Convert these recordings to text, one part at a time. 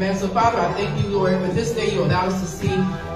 Amen. So Father, I thank you, Lord, for this day you allowed us to see.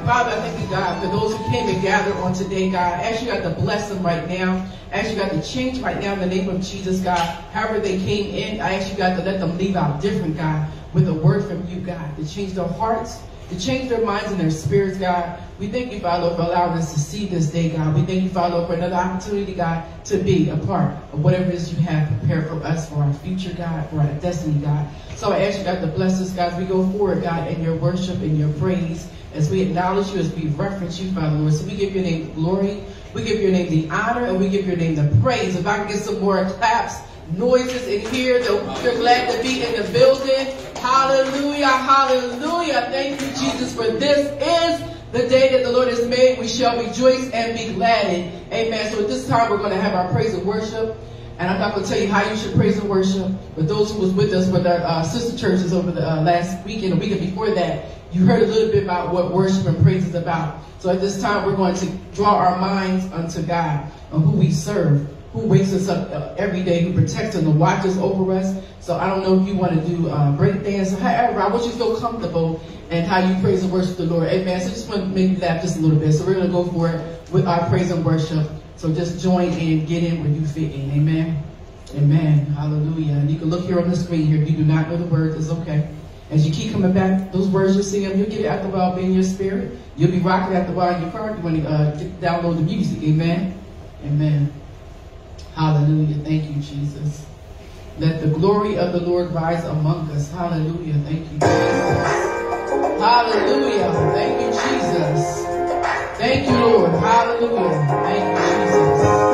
Father, I thank you, God, for those who came and gathered on today, God. As you got to bless them right now. As you got to change right now in the name of Jesus, God. However they came in, I ask you, God, to let them leave out different, God, with a word from you, God, to change their hearts to change their minds and their spirits, God. We thank you, Father, for allowing us to see this day, God. We thank you, Father, for another opportunity, God, to be a part of whatever it is you have prepared for us, for our future, God, for our destiny, God. So I ask you, God, to bless us, God, as we go forward, God, in your worship and your praise, as we acknowledge you, as we reference you, Father, Lord. So we give your name the glory, we give your name the honor, and we give your name the praise. If I can get some more claps, noises in here, they're glad to be in the building. Hallelujah, hallelujah. Thank you, Jesus, for this is the day that the Lord has made. We shall rejoice and be glad in. Amen. So at this time, we're going to have our praise and worship. And I'm not going to tell you how you should praise and worship, but those who was with us with our uh, sister churches over the uh, last weekend, a weekend before that, you heard a little bit about what worship and praise is about. So at this time, we're going to draw our minds unto God and who we serve who wakes us up uh, every day, who protects and watches over us. So I don't know if you want to do uh, break dance. However, I want you to feel comfortable and how you praise and worship the Lord. Amen. So just want to make you laugh just a little bit. So we're going to go for it with our praise and worship. So just join in, get in where you fit in. Amen. Amen. Hallelujah. And you can look here on the screen here. If you do not know the words, it's okay. As you keep coming back, those words you're singing, you'll get it after a while, in your spirit. You'll be rocking after a while in your car. You want to uh, download the music. Amen. Amen. Hallelujah. Thank you, Jesus. Let the glory of the Lord rise among us. Hallelujah. Thank you, Jesus. Hallelujah. Thank you, Jesus. Thank you, Lord. Hallelujah. Thank you, Jesus.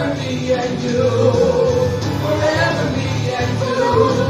forever me and you, forever me and you.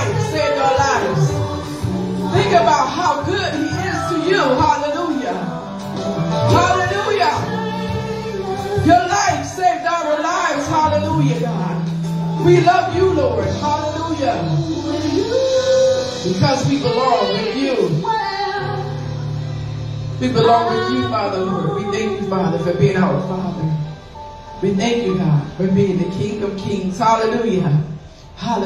think about how good he is to you. Hallelujah. Hallelujah. Your life saved our lives. Hallelujah, God. We love you, Lord. Hallelujah. Because we belong with you. We belong with you, Father, Lord. We thank you, Father, for being our Father. We thank you, God, for being the King of Kings. Hallelujah. I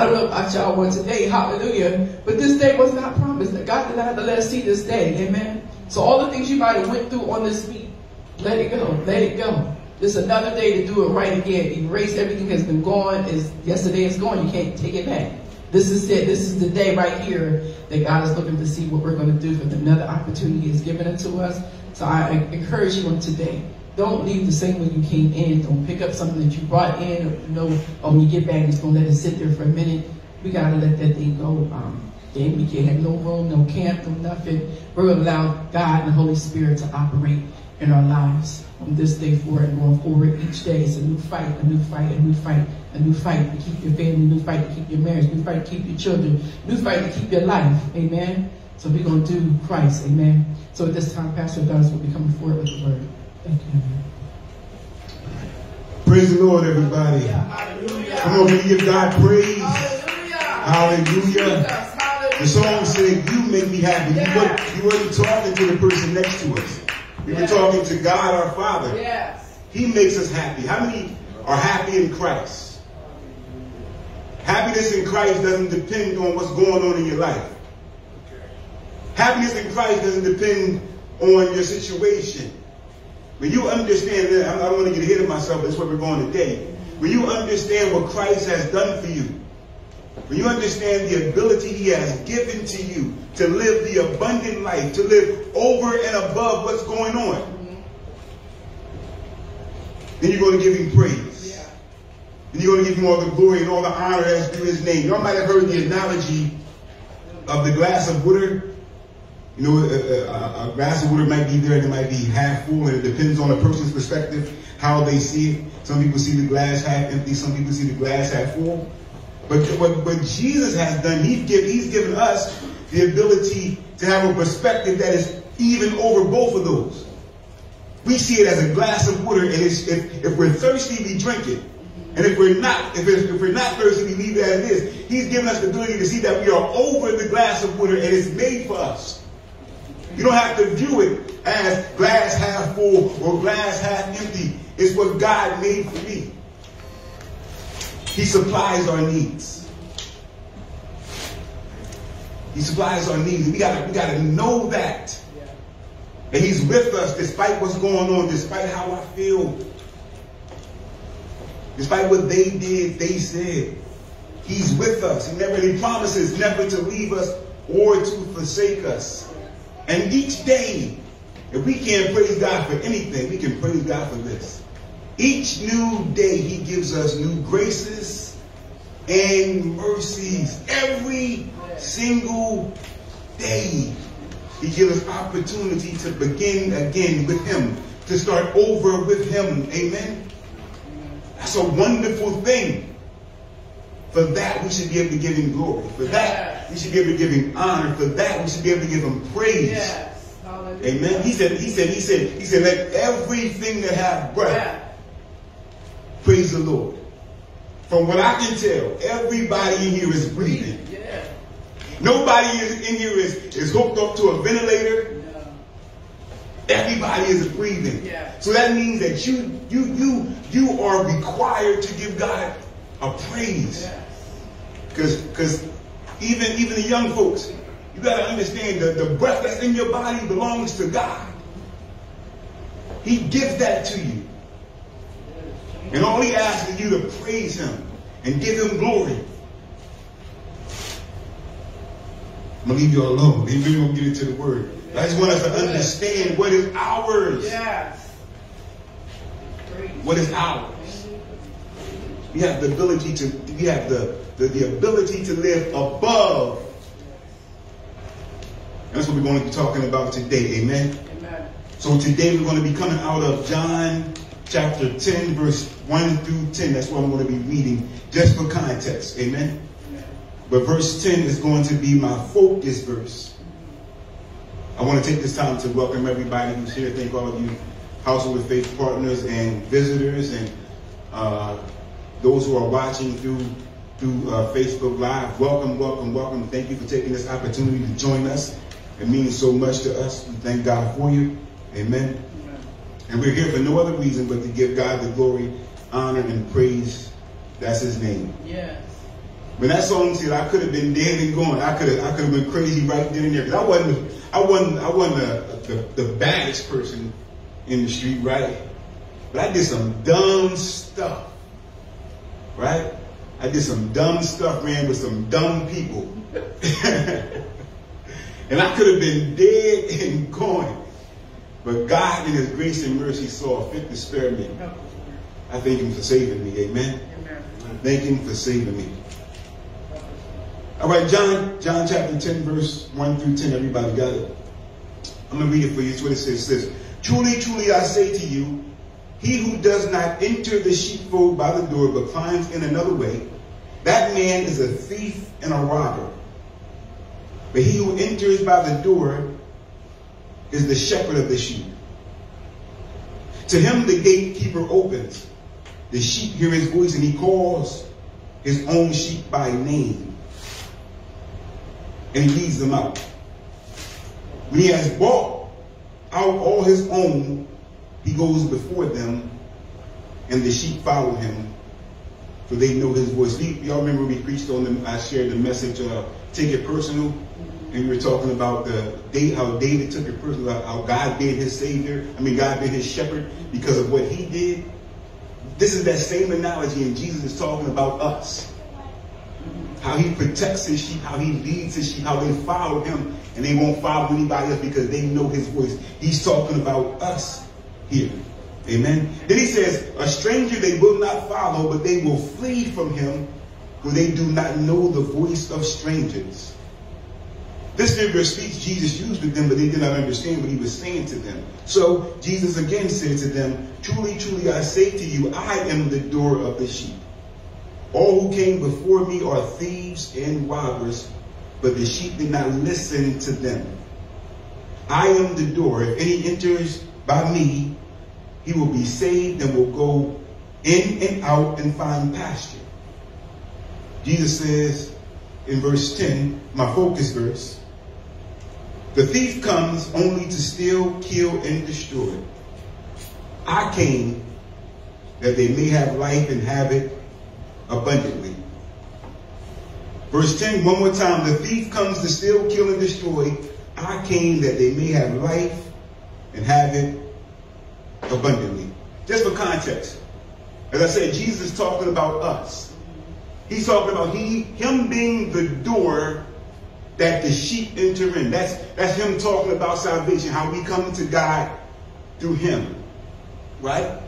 don't know about y'all one today. Hallelujah. But this day was not promised. God did not have to let us see this day. Amen. So all the things you might have went through on this week, let it go. Let it go. This is another day to do it right again. Erase everything that's been gone. Is yesterday is gone. You can't take it back. This is it. This is the day right here that God is looking to see what we're going to do for another opportunity is given unto us. So I encourage you on today don't leave the same way you came in. Don't pick up something that you brought in or you know, oh, when you get back, going to let it sit there for a minute. We got to let that thing go. Um, then we can't have no room, no camp, no nothing. We're to allow God and the Holy Spirit to operate in our lives from this day forward and going forward each day. It's a new fight, a new fight, a new fight, a new fight to keep your family, new fight to keep your marriage, new fight to keep your children, new fight to keep your life. Amen. So we're going to do Christ. Amen. So at this time, Pastor Douglas will be coming forward with the word. Thank you. Praise the Lord, everybody. Hallelujah. Come on, we give God praise. Hallelujah. Hallelujah. The song said, You make me happy. Yes. You, were, you weren't talking to the person next to us. We yes. were talking to God our Father. Yes. He makes us happy. How many are happy in Christ? Happiness in Christ doesn't depend on what's going on in your life. Happiness in Christ doesn't depend on your situation. When you understand that, I don't want to get ahead of myself, but that's where we're going today. When you understand what Christ has done for you, when you understand the ability he has given to you to live the abundant life, to live over and above what's going on, then you're going to give him praise. Yeah. And you're going to give him all the glory and all the honor that's due his name. Y'all might have heard the analogy of the glass of water. You know, a, a, a glass of water might be there and it might be half full, and it depends on a person's perspective how they see it. Some people see the glass half empty, some people see the glass half full. But what, what Jesus has done, he's given us the ability to have a perspective that is even over both of those. We see it as a glass of water, and if, if we're thirsty, we drink it. And if we're not, if, if we're not thirsty, we leave it as it is. He's given us the ability to see that we are over the glass of water, and it's made for us. You don't have to view it as glass half full or glass half empty. It's what God made for me. He supplies our needs. He supplies our needs. We gotta, we gotta know that. And he's with us despite what's going on, despite how I feel. Despite what they did, they said. He's with us. He never he promises never to leave us or to forsake us. And each day, if we can't praise God for anything, we can praise God for this. Each new day, He gives us new graces and mercies. Every single day, He gives us opportunity to begin again with Him, to start over with Him. Amen. That's a wonderful thing. For that, we should be able to give Him glory. For that, we should be able to give Him honor. For that, we should be able to give Him praise. Yes. Amen. He said, he said, he said, he said, let everything that have breath Yeah. praise the Lord. From what I can tell, everybody in here is breathing. Yeah. Nobody is, in here is, is hooked up to a ventilator. No. Everybody is breathing. Yeah. So that means that you, you, you, you are required to give God a praise. Yes. Because because even even the young folks, you got to understand that the breath that's in your body belongs to God. He gives that to you. And all he asks is you to praise him and give him glory. I'm gonna leave you alone. Then we're gonna get into the word. I just want us to understand what is ours. Yes. What is ours? We have the ability to we have the, the, the ability to live above. And that's what we're going to be talking about today. Amen. Amen. So today we're going to be coming out of John chapter 10, verse 1 through 10. That's what I'm going to be reading just for context. Amen. Amen. But verse 10 is going to be my focus verse. I want to take this time to welcome everybody who's here. Thank all of you Household of Faith partners and visitors and uh, those who are watching through through uh, Facebook Live. Welcome, welcome, welcome. Thank you for taking this opportunity to join us. It means so much to us. We thank God for you. Amen. Amen. And we're here for no other reason but to give God the glory, honor, and praise. That's his name. Yes. When that song said I could have been dead and gone, I could have I could have been crazy right then and there. 'Cause I wasn't I wasn't I wasn't the, the, the baddest person in the street, right? But I did some dumb stuff. Right? I did some dumb stuff, ran with some dumb people. and I could have been dead and gone. But God in his grace and mercy saw fit to spare me. I thank him for saving me. Amen. Thank him for saving me. All right, John, John chapter 10, verse 1 through 10. Everybody got it? I'm going to read it for you. It's what it says. It says, Truly, truly, I say to you, he who does not enter the sheepfold by the door, but climbs in another way, that man is a thief and a robber. But he who enters by the door is the shepherd of the sheep. To him the gatekeeper opens. The sheep hear his voice, and he calls his own sheep by name. And he leads them out. When he has brought out all his own, he goes before them, and the sheep follow him, for they know his voice. Y'all remember we preached on them, I shared the message, uh, take it personal. And we were talking about the how David took it personal, how God made his savior. I mean, God made his shepherd because of what he did. This is that same analogy, and Jesus is talking about us. how he protects his sheep, how he leads his sheep, how they follow him, and they won't follow anybody else because they know his voice. He's talking about us here. Amen. Then he says, a stranger they will not follow, but they will flee from him, for they do not know the voice of strangers. This figure of speech Jesus used with them, but they did not understand what he was saying to them. So Jesus again said to them, Truly, truly, I say to you, I am the door of the sheep. All who came before me are thieves and robbers, but the sheep did not listen to them. I am the door. If any enters by me, he will be saved and will go in and out and find pasture. Jesus says in verse 10, my focus verse, the thief comes only to steal, kill, and destroy. I came that they may have life and have it abundantly. Verse 10, one more time. The thief comes to steal, kill, and destroy. I came that they may have life and have it abundantly. Just for context. As I said, Jesus is talking about us. He's talking about he, him being the door that the sheep enter in. That's, that's him talking about salvation, how we come to God through him. Right?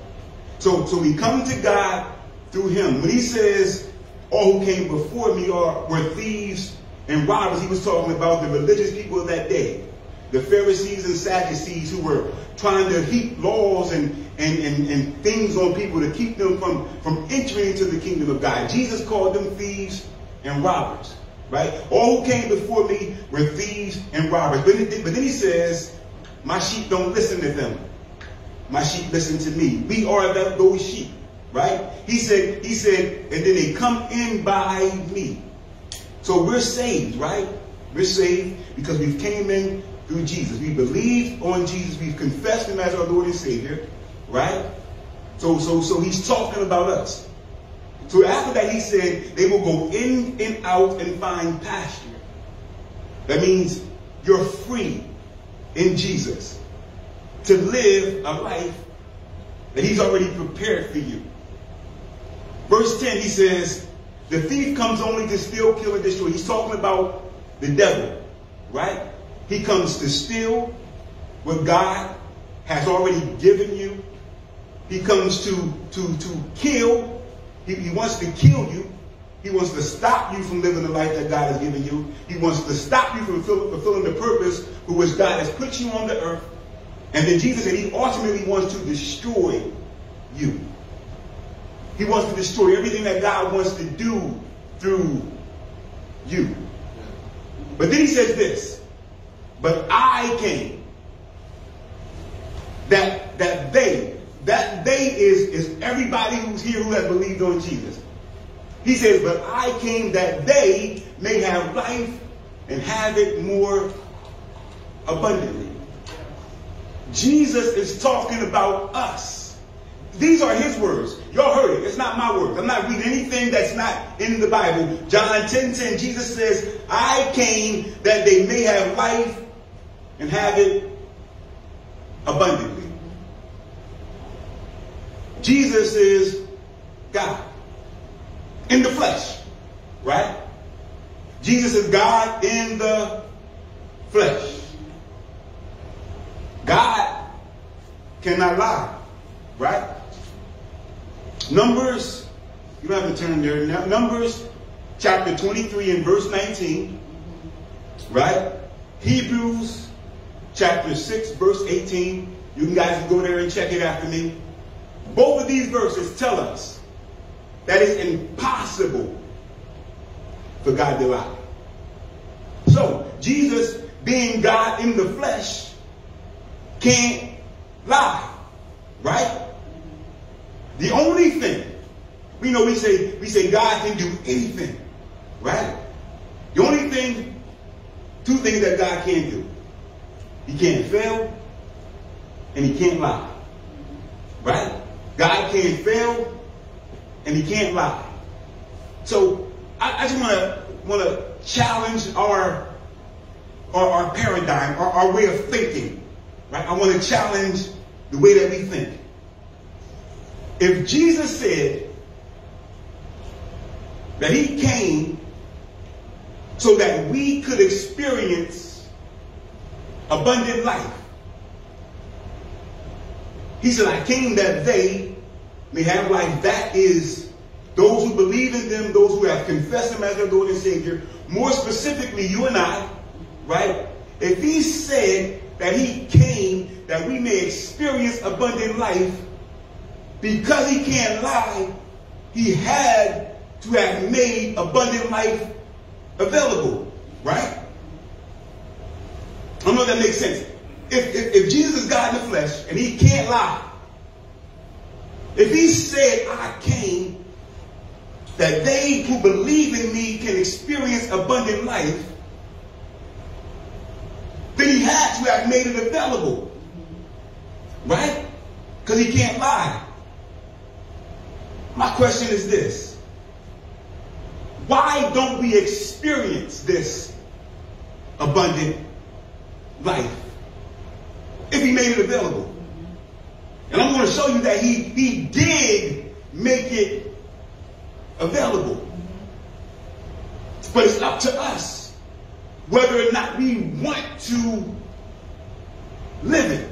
So, so we come to God through him. When he says, all who came before me are, were thieves and robbers, he was talking about the religious people of that day. The Pharisees and Sadducees who were trying to heap laws and, and, and, and things on people to keep them from, from entering into the kingdom of God. Jesus called them thieves and robbers. Right? All who came before me were thieves and robbers. But, it, but then he says, my sheep don't listen to them. My sheep listen to me. We are the, those sheep. Right? He said, he said, and then they come in by me. So we're saved, right? We're saved because we came in through Jesus. We believe on Jesus. We've confessed him as our Lord and Savior, right? So, so, so he's talking about us. So after that, he said they will go in and out and find pasture. That means you're free in Jesus to live a life that he's already prepared for you. Verse 10, he says, the thief comes only to steal, kill, and destroy. He's talking about the devil, right? He comes to steal what God has already given you. He comes to, to, to kill. He, he wants to kill you. He wants to stop you from living the life that God has given you. He wants to stop you from fulfilling the purpose for which God has put you on the earth. And then Jesus said he ultimately wants to destroy you. He wants to destroy everything that God wants to do through you. But then he says this, but I came that that they, that they is, is everybody who's here who has believed on Jesus. He says, but I came that they may have life and have it more abundantly. Jesus is talking about us. These are his words. Y'all heard it. It's not my words. I'm not reading anything that's not in the Bible. John 10 10, Jesus says, I came that they may have life and have it abundantly. Jesus is God in the flesh, right? Jesus is God in the flesh. God cannot lie, right? Numbers, you don't have to turn there. Numbers chapter 23 and verse 19, right? Hebrews chapter 6, verse 18. You guys can go there and check it after me. Both of these verses tell us that it's impossible for God to lie. So, Jesus, being God in the flesh, can't lie. Right? The only thing, we know we say, we say God can do anything. Right? The only thing, two things that God can do. He can't fail and he can't lie. Right? God can't fail and he can't lie. So I, I just want to want to challenge our, our, our paradigm, our, our way of thinking. Right? I want to challenge the way that we think. If Jesus said that he came so that we could experience abundant life. He said, I came that they may have life. That is those who believe in them, those who have confessed him as their Lord and Savior. More specifically, you and I, right? If he said that he came that we may experience abundant life, because he can't lie, he had to have made abundant life available, right? I don't know if that makes sense. If, if, if Jesus is God in the flesh and he can't lie, if he said, I came that they who believe in me can experience abundant life, then he had to have made it available. Right? Because he can't lie. My question is this. Why don't we experience this abundant life if he made it available? And I'm going to show you that he, he did make it available. But it's up to us whether or not we want to live it.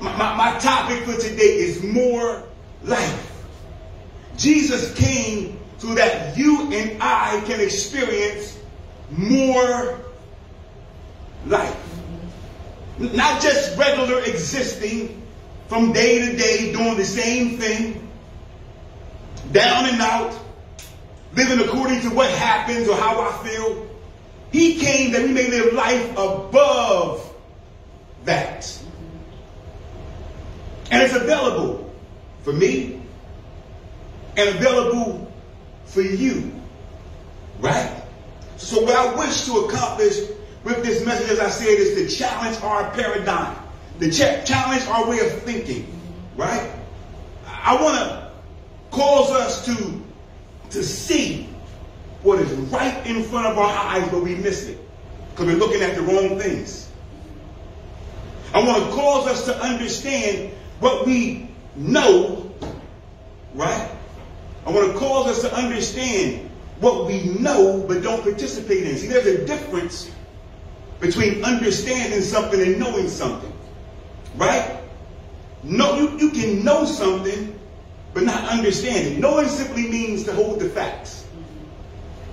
My, my, my topic for today is more life. Jesus came so that you and I can experience more life. Not just regular existing from day to day, doing the same thing, down and out, living according to what happens or how I feel. He came that we may live life above that. And it's available for me and available for you. Right? So what I wish to accomplish with this message, as I said, is to challenge our paradigm, to challenge our way of thinking. Right? I want to cause us to, to see what is right in front of our eyes, but we miss it because we're looking at the wrong things. I want to cause us to understand what we know, right? I want to cause us to understand what we know but don't participate in. See, there's a difference between understanding something and knowing something. Right? No, you, you can know something but not understand it. Knowing simply means to hold the facts.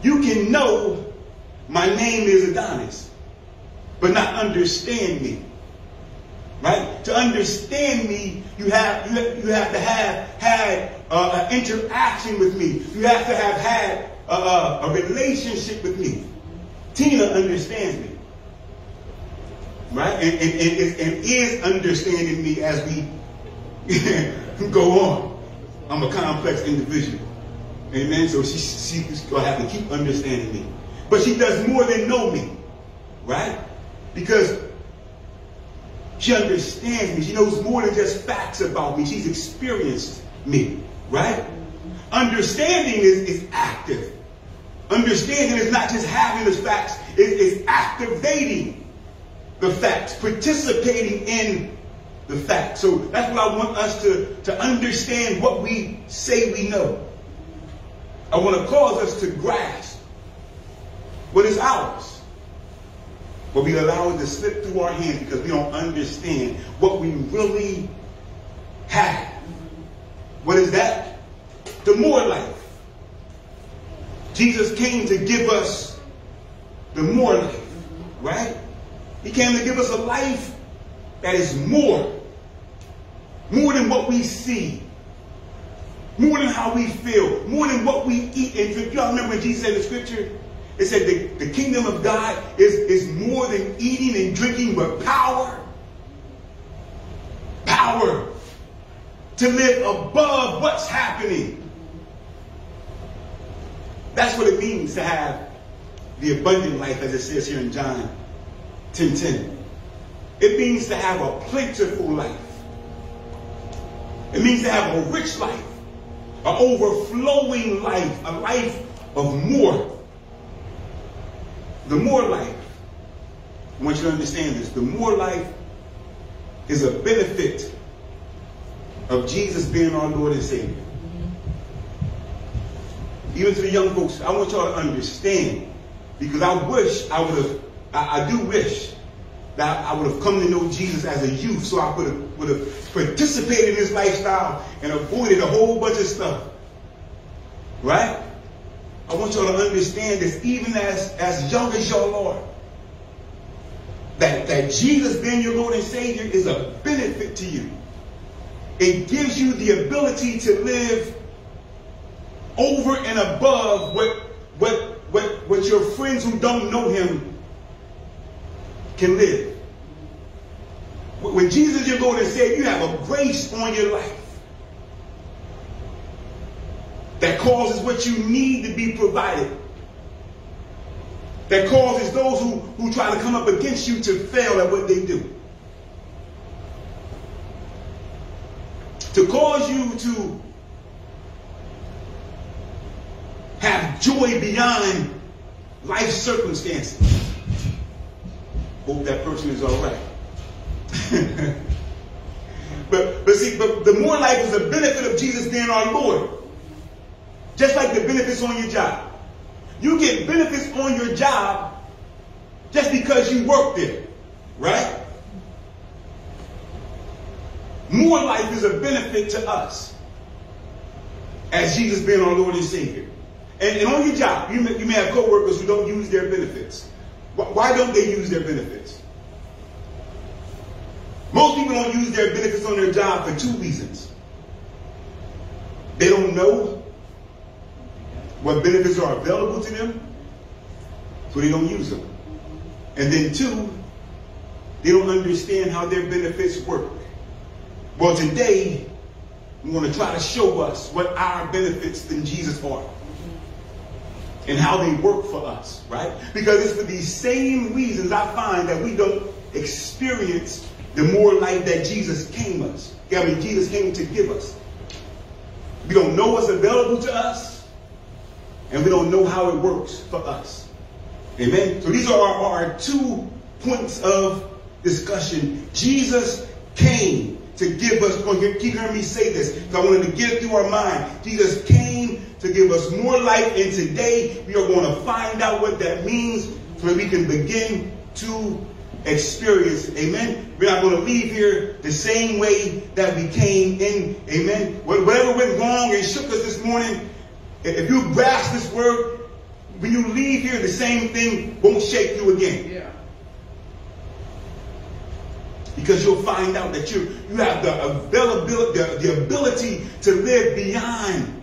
You can know my name is Adonis, but not understand me. Right? To understand me, you have you have, you have to have had uh, an interaction with me. You have to have had uh, a relationship with me. Tina understands me. Right? And, and, and, and is understanding me as we go on. I'm a complex individual. Amen. So she, she's going to have to keep understanding me. But she does more than know me. Right? Because she understands me. She knows more than just facts about me. She's experienced me. Right? Understanding is, is active. Understanding is not just having the facts, it is activating the facts, participating in the facts. So that's what I want us to, to understand what we say we know. I want to cause us to grasp what is ours. But we allow it to slip through our hands because we don't understand what we really have. What is that? The more life. Jesus came to give us the more life, right? He came to give us a life that is more. More than what we see. More than how we feel. More than what we eat and drink. Y'all remember when Jesus said in the scripture? It said the, the kingdom of God is, is more than eating and drinking, but power. Power to live above what's happening. That's what it means to have the abundant life, as it says here in John 10 10. It means to have a plentiful life. It means to have a rich life, an overflowing life, a life of more. The more life, I want you to understand this, the more life is a benefit of Jesus being our Lord and Savior. Even to the young folks, I want y'all to understand Because I wish I would have, I, I do wish that I would have come to know Jesus as a youth so I would have, would have participated in his lifestyle and avoided a whole bunch of stuff. Right? I want y'all to understand this even as, as young as y'all are. That, that Jesus being your Lord and Savior is a benefit to you. It gives you the ability to live over and above what, what, what, what your friends who don't know him can live. When Jesus is your Lord and Savior, you have a grace on your life that causes what you need to be provided. That causes those who, who try to come up against you to fail at what they do. To cause you to have joy beyond life circumstances. Hope that person is all right. but but see, but the more life is a benefit of Jesus being our Lord. Just like the benefits on your job. You get benefits on your job just because you work there. Right? More life is a benefit to us as Jesus being our Lord and Savior. And, and on your job, you may, you may have coworkers who don't use their benefits. Why don't they use their benefits? Most people don't use their benefits on their job for two reasons. They don't know what benefits are available to them, so they don't use them. And then two, they don't understand how their benefits work. Well, today, we want to try to show us what our benefits in Jesus are and how they work for us, right? Because it's for these same reasons I find that we don't experience the more life that Jesus came us. I mean, Jesus came to give us. We don't know what's available to us, and we don't know how it works for us. Amen. So these are our, our two points of discussion. Jesus came to give us, keep hearing me say this, because I wanted to get it through our mind. Jesus came to give us more life, and today we are going to find out what that means so that we can begin to experience. Amen. We're not going to leave here the same way that we came in. Amen. Whatever went wrong and shook us this morning, if you grasp this word, when you leave here, the same thing won't shake you again. Yeah. Because you'll find out that you, you have the availability, the, the ability to live beyond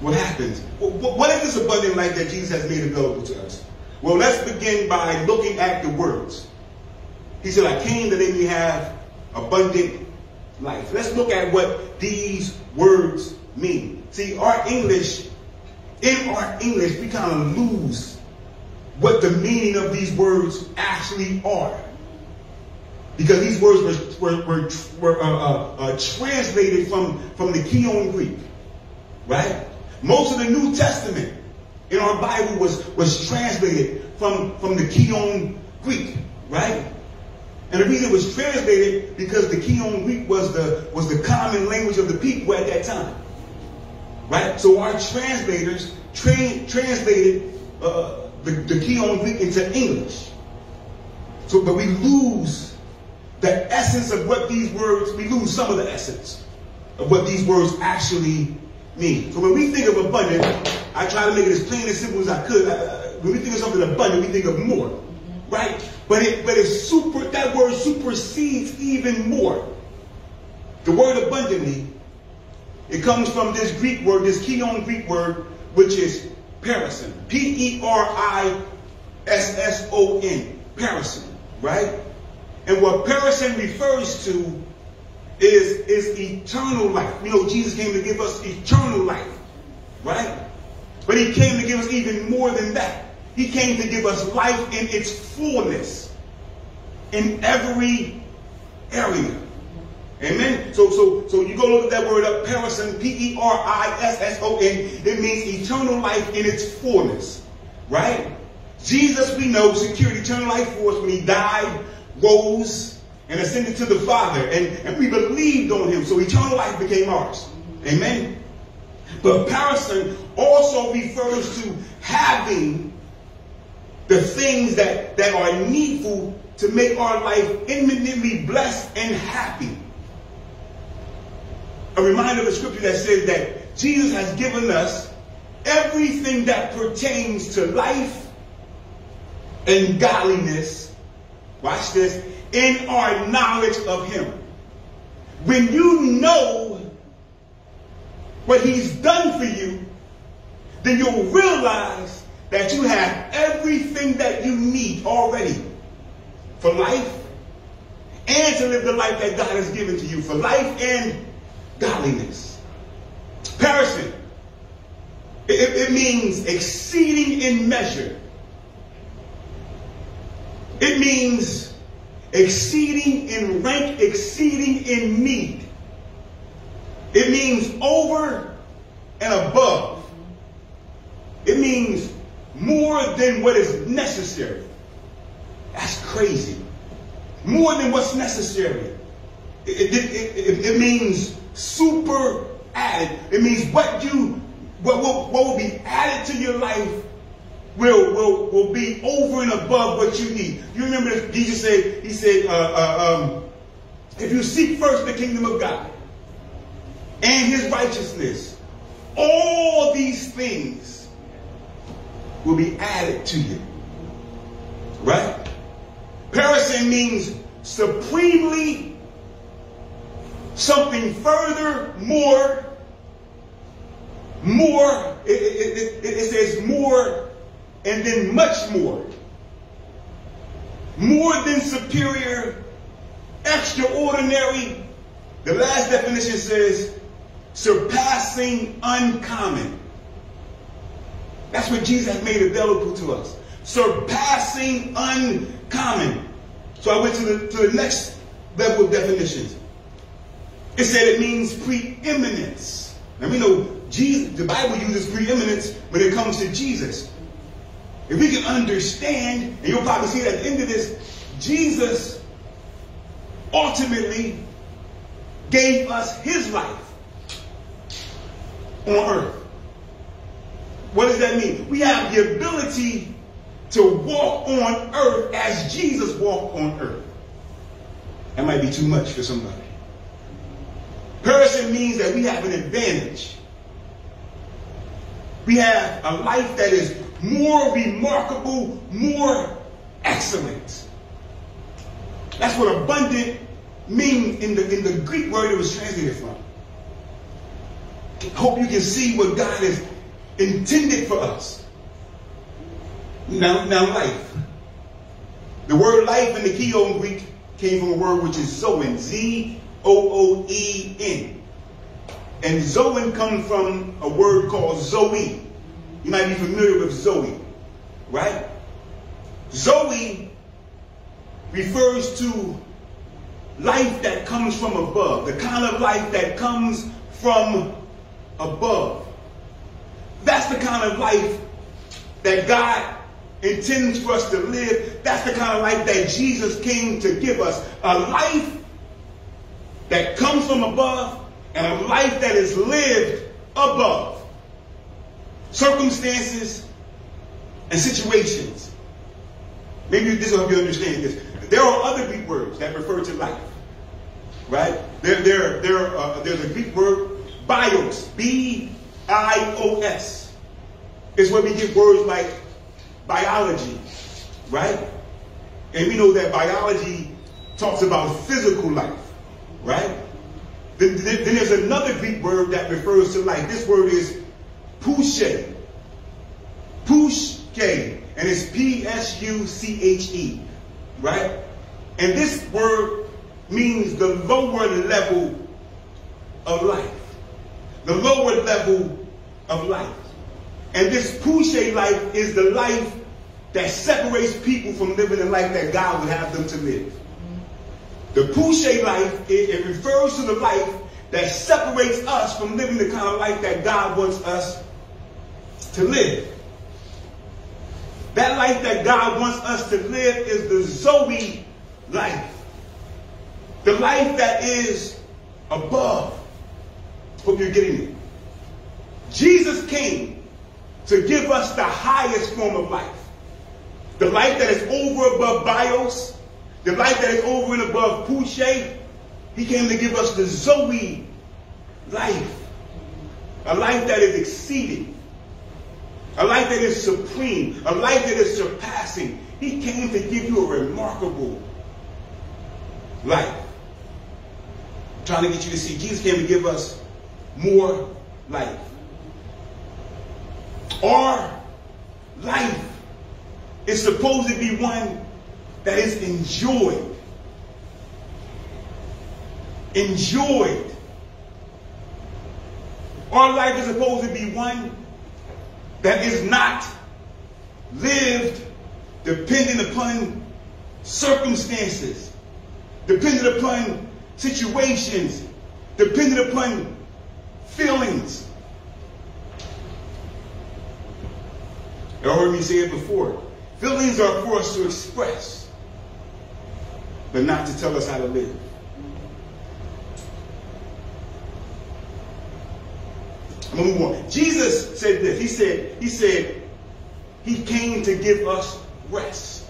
what happens. What is this abundant life that Jesus has made available to us? Well, let's begin by looking at the words. He said, I came that they may have abundant life. Let's look at what these words mean. See, our English, in our English, we kind of lose what the meaning of these words actually are. Because these words were, were, were, were uh, uh, uh, translated from, from the Koine Greek, right? Most of the New Testament in our Bible was, was translated from, from the Koine Greek, right? And the reason it was translated because the Koine Greek was the, was the common language of the people at that time. Right? So our translators tra- translated uh, the, the Koine Greek into English. So, but we lose the essence of what these words, we lose some of the essence of what these words actually mean. So when we think of abundant, I try to make it as plain and simple as I could. when we think of something abundant, we think of more, right? But it, but it's super. That word supersedes even more. The word abundantly, it comes from this Greek word, this Koine Greek word, which is perisson. P-E-R-I-S-S-O-N. Perisson, right? And what perisson refers to is, is eternal life. You know, Jesus came to give us eternal life, right? But he came to give us even more than that. He came to give us life in its fullness in every area. Amen. So, so, so you go look at that word up, perisson, P-E-R-I-S-S-O-N. It means eternal life in its fullness, right? Jesus, we know, secured eternal life for us when he died, rose, and ascended to the Father. And, and we believed on him. So eternal life became ours. Amen. But perisson also refers to having the things that, that are needful to make our life eminently blessed and happy. A reminder of a scripture that says that Jesus has given us everything that pertains to life and godliness. Watch this. In our knowledge of him. When you know what he's done for you, then you'll realize that you have everything that you need already for life and to live the life that God has given to you for life and godliness. Perisson. It, it means exceeding in measure. It means exceeding in rank, exceeding in need. It means over and above. It means more than what is necessary. That's crazy. More than what's necessary. It, it, it, it, means super added. It means what you what will, what will be added to your life will, will, will be over and above what you need. You remember Jesus said, he said, uh, uh, um, if you seek first the kingdom of God and his righteousness, all these things will be added to you. Right? Perisson means supremely something further, more, more, it, it, it, it says more and then much more. More than superior, extraordinary. The last definition says surpassing uncommon. That's what Jesus made available to us. Surpassing uncommon. So I went to the, to the next level of definitions. It said it means preeminence. Now we know Jesus, the Bible uses preeminence when it comes to Jesus. If we can understand, and you'll probably see it at the end of this, Jesus ultimately gave us his life on earth. What does that mean? We have the ability to walk on earth as Jesus walked on earth. That might be too much for somebody. Perisson means that we have an advantage. We have a life that is more remarkable, more excellent. That's what abundant means in the, in the Greek word it was translated from. Hope you can see what God has intended for us. Now, now life. The word life in the Koine Greek came from a word which is zoen, Z-O-O-E-N. And zoen comes from a word called zoe. You might be familiar with Zoe, right? Zoe refers to life that comes from above, the kind of life that comes from above. That's the kind of life that God intends for us to live. That's the kind of life that Jesus came to give us. A life that comes from above and a life that is lived above circumstances, and situations. Maybe this will help you understand this. There are other Greek words that refer to life, right? There, there, there, uh, there's a Greek word, bios, B-I-O-S. It's where we get words like biology, right? And we know that biology talks about physical life, right? Then, then, there's another Greek word that refers to life. This word is Pushe. Pushke. And it's P-S-U-C-H-E. Right? And this word means the lower level of life. The lower level of life. And this Pushe life is the life that separates people from living the life that God would have them to live. The Pushe life, it, it refers to the life that separates us from living the kind of life that God wants us to live. That life that God wants us to live is the Zoe life. The life that is above. Hope you're getting it. Jesus came to give us the highest form of life. The life that is over above bios, the life that is over and above Pushe. He came to give us the Zoe life. A life that is exceeding. A life that is supreme. A life that is surpassing. He came to give you a remarkable life. I'm trying to get you to see Jesus came to give us more life. Our life is supposed to be one that is enjoyed. Enjoyed. Our life is supposed to be one that is not lived dependent upon circumstances, dependent upon situations, dependent upon feelings. You heard me say it before. Feelings are for us to express, but not to tell us how to live. I'm gonna move on. Jesus said this. He said, He said, He came to give us rest.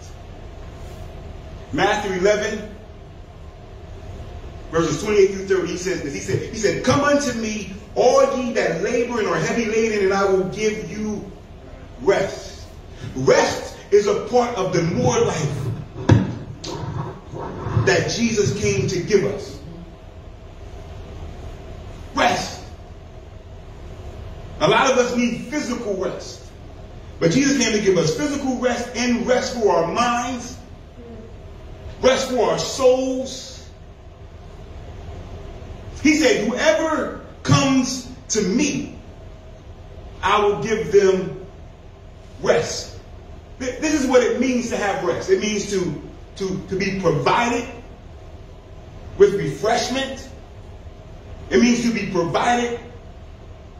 Matthew 11, verses 28 through 30, he says this. He said, He said, Come unto me, all ye that labor and are heavy laden, and I will give you rest. Rest is a part of the more life that Jesus came to give us. Rest. A lot of us need physical rest. But Jesus came to give us physical rest and rest for our minds, rest for our souls. He said, Whoever comes to me, I will give them rest. This is what it means to have rest. It means to, to, to be provided with refreshment. It means to be provided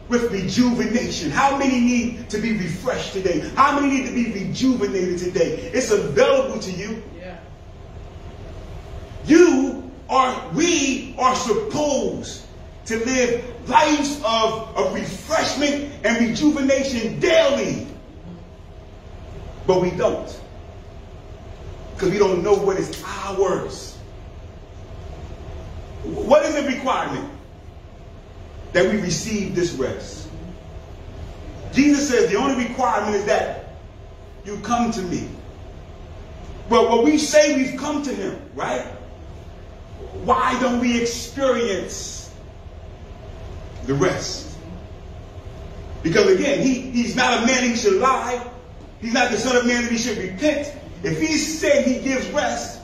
with rejuvenation. How many need to be refreshed today? How many need to be rejuvenated today? It's available to you. Yeah. You are, we are supposed to live lives of, of refreshment and rejuvenation daily. But we don't. Because we don't know what is ours. What is the requirement? That we receive this rest. Jesus says the only requirement is that you come to me. But when we say we've come to him, right? Why don't we experience the rest? Because again, he, he's not a man he should lie. He's not the son of man that he should repent. If he said he gives rest,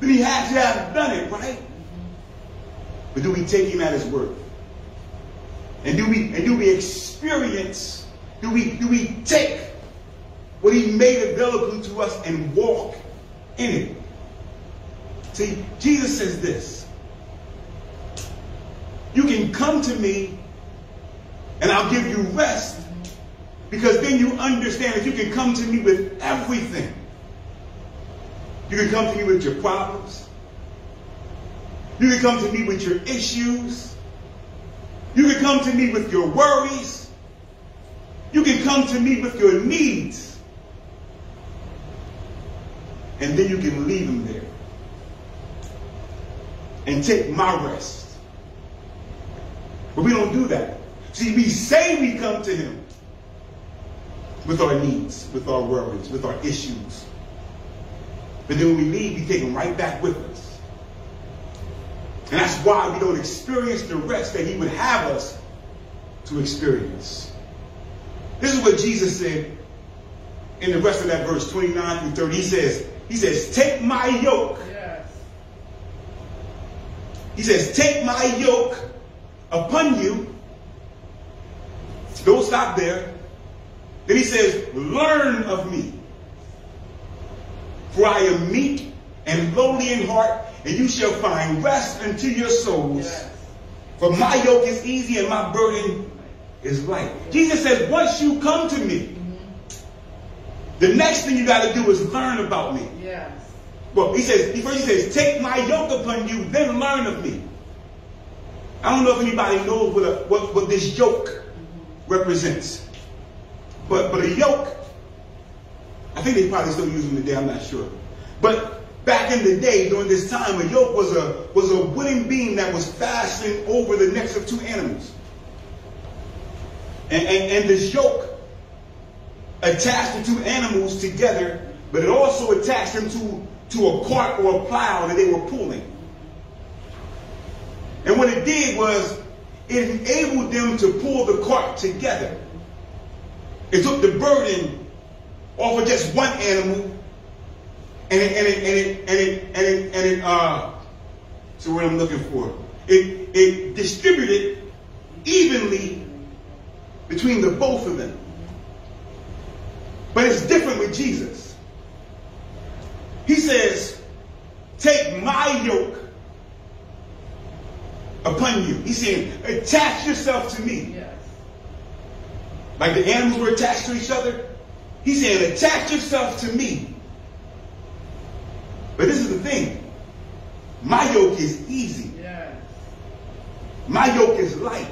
then he has to have done it, right? But do we take him at his word? And do we and do we experience, do we do we take what he made available to us and walk in it? See, Jesus says this. You can come to me and I'll give you rest because then you understand that you can come to me with everything. You can come to me with your problems. You can come to me with your issues. You can come to me with your worries. You can come to me with your needs. And then you can leave them there. And take my rest. But we don't do that. See, we say we come to him with our needs, with our worries, with our issues. But then when we leave, we take them right back with us. And that's why we don't experience the rest that he would have us to experience. This is what Jesus said in the rest of that verse 29 through 30. He says, He says, take my yoke. Yes. He says, take my yoke upon you. Don't stop there. Then he says, learn of me. For I am meek and lowly in heart, and you shall find rest unto your souls. Yes. For my yoke is easy and my burden is light. Jesus says, once you come to me, the next thing you got to do is learn about me. Yes. Well, he says, he first he says, take my yoke upon you, then learn of me. I don't know if anybody knows what, a, what, what this yoke represents. But but a yoke, I think they probably still use them today, I'm not sure. But back in the day, during this time, a yoke was a was a wooden beam that was fastened over the necks of two animals. And, and, and this yoke attached the two animals together, but it also attached them to, to a cart or a plow that they were pulling. And what it did was it enabled them to pull the cart together. It took the burden off of just one animal and it, and it, and it, and it, and it, and it, uh, so what I'm looking for. It, it distributed evenly between the both of them. But it's different with Jesus. He says, take my yoke upon you. He's saying, attach yourself to me. Yes. Like the animals were attached to each other. He's said, attach yourself to me. But this is the thing. My yoke is easy. Yes. My yoke is light.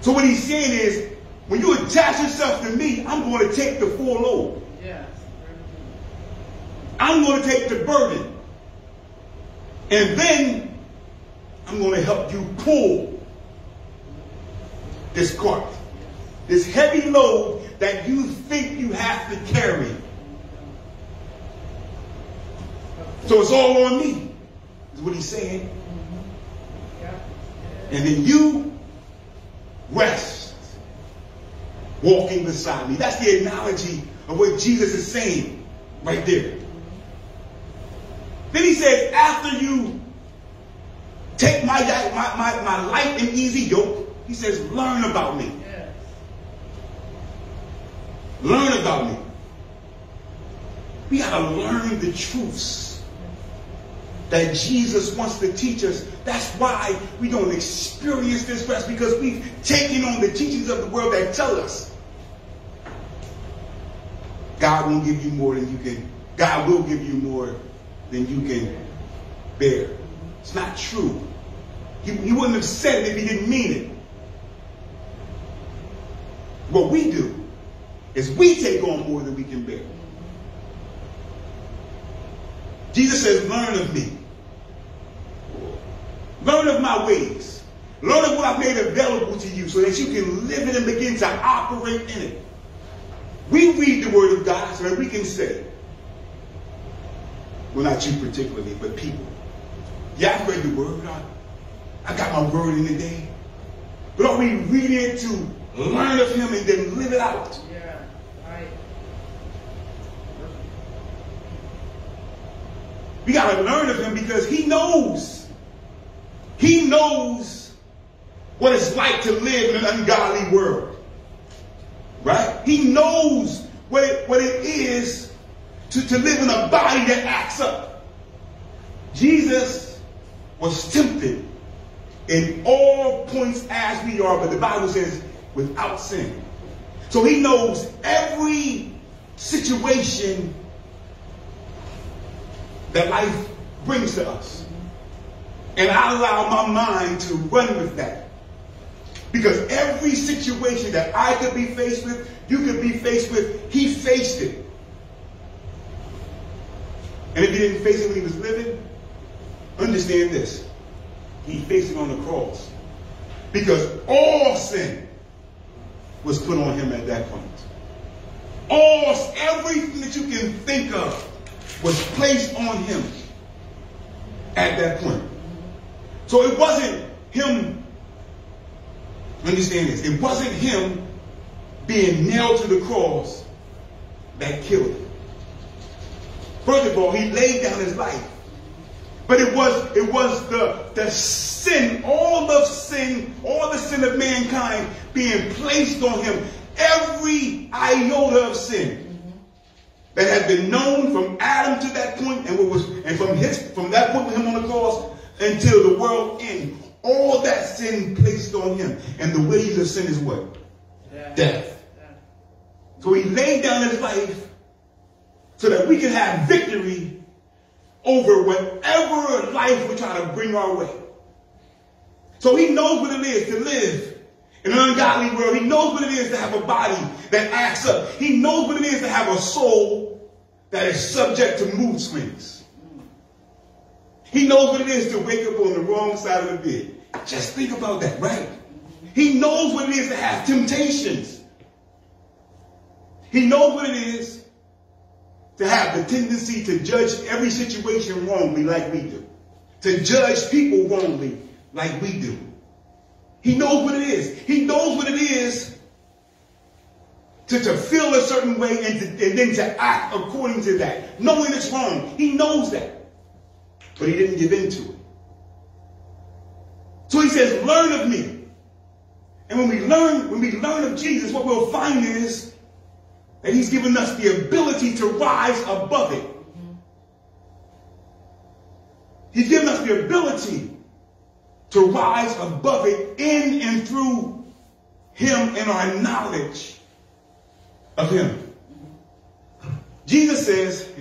So what he's saying is, when you attach yourself to me, I'm going to take the full load. Yes. I'm going to take the burden. And then I'm going to help you pull this cart. This heavy load that you think you have to carry. So it's all on me, is what he's saying. And then you rest walking beside me. That's the analogy of what Jesus is saying right there. Then he says, after you take my, my, my, my light and easy yoke, he says, learn about me. Learn about me. We got to learn the truths that Jesus wants to teach us. That's why we don't experience this rest because we've taken on the teachings of the world that tell us God won't give you more than you can. God will give you more than you can bear. It's not true. He, he wouldn't have said it if he didn't mean it. What we do is we take on more than we can bear. Jesus says, learn of me. Learn of my ways. Learn of what I've made available to you so that you can live it and begin to operate in it. We read the word of God so that we can say, well, not you particularly, but people. Yeah, I've read the word. I, I got my word in the day. But are we reading it to learn of him and then live it out? Yeah. Right. We got to learn of him because he knows. He knows what it's like to live in an ungodly world. Right? He knows what it, what it is to, to live in a body that acts up. Jesus was tempted in all points as we are, but the Bible says without sin. So he knows every situation that life brings to us. And I allow my mind to run with that. Because every situation that I could be faced with, you could be faced with, he faced it. And if he didn't face it when he was living, understand this. He faced it on the cross. Because all sin was put on him at that point. All, everything that you can think of was placed on him at that point. So it wasn't him, understand this, it wasn't him being nailed to the cross that killed him. First of all, he laid down his life. But it was it was the, the sin, all of sin, all the sin of mankind being placed on him. Every iota of sin that had been known from Adam to that point and what was and from his from that point with him on the cross until the world end. All that sin placed on him. And the wages of sin is what? Death. Yeah. So he laid down his life so that we can have victory over whatever life we try to bring our way. So he knows what it is to live In an ungodly world, he knows what it is to have a body that acts up. He knows what it is to have a soul that is subject to mood swings. He knows what it is to wake up on the wrong side of the bed. Just think about that, right? He knows what it is to have temptations. He knows what it is to have the tendency to judge every situation wrongly like we do. To judge people wrongly like we do. He knows what it is. He knows what it is to, to feel a certain way and, to, and then to act according to that, knowing it's wrong. He knows that. But he didn't give in to it. So he says, learn of me. And when we learn, when we learn of Jesus, what we'll find is that he's given us the ability to rise above it. He's given us the ability to rise above it in and through him and our knowledge of him. Jesus says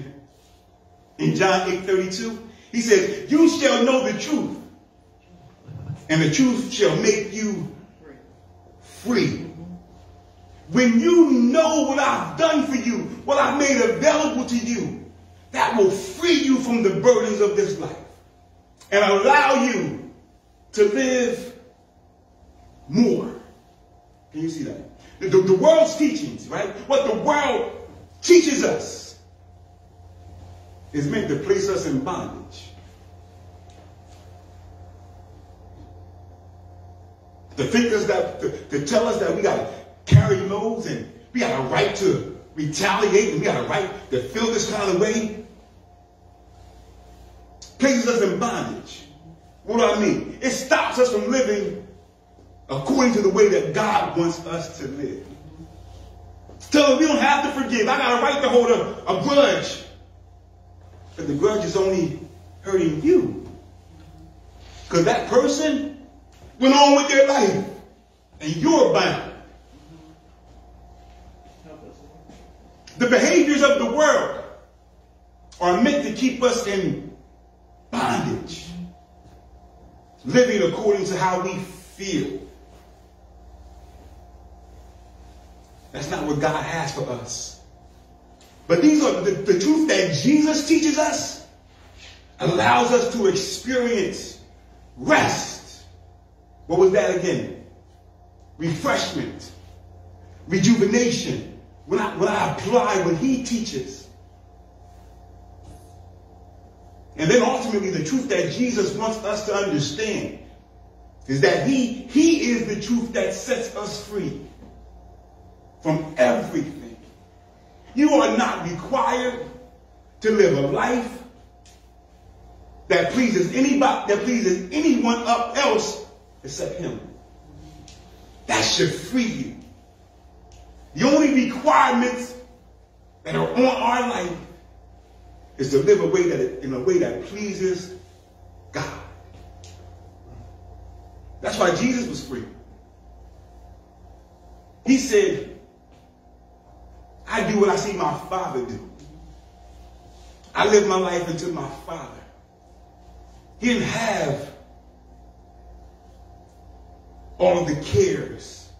in John 8 32, he says, You shall know the truth, and the truth shall make you free. When you know what I've done for you, what I've made available to you, that will free you from the burdens of this life and allow you to live more. Can you see that? The, the, the world's teachings, right? What the world teaches us is meant to place us in bondage. To think us that, to, to tell us that we got to carry loads and we got a right to retaliate and we got a right to feel this kind of way. Places us in bondage. What do I mean? It stops us from living according to the way that God wants us to live. Tell them we don't have to forgive. I got a right to hold a, a grudge. But the grudge is only hurting you. Because that person went on with their life. And you're bound. The behaviors of the world are meant to keep us in bondage. Living according to how we feel. That's not what God has for us. But these are the, the truth that Jesus teaches us, allows us to experience rest. What was that again? Refreshment, rejuvenation. When I, when I apply what he teaches. And then ultimately the truth that Jesus wants us to understand is that he, he is the truth that sets us free from everything. You are not required to live a life that pleases anybody, that pleases anyone up else except him. That should free you. The only requirements that are on our life is to live a way that in a way that pleases God. That's why Jesus was free. He said, I do what I see my father do. I live my life into my father. He didn't have all of the cares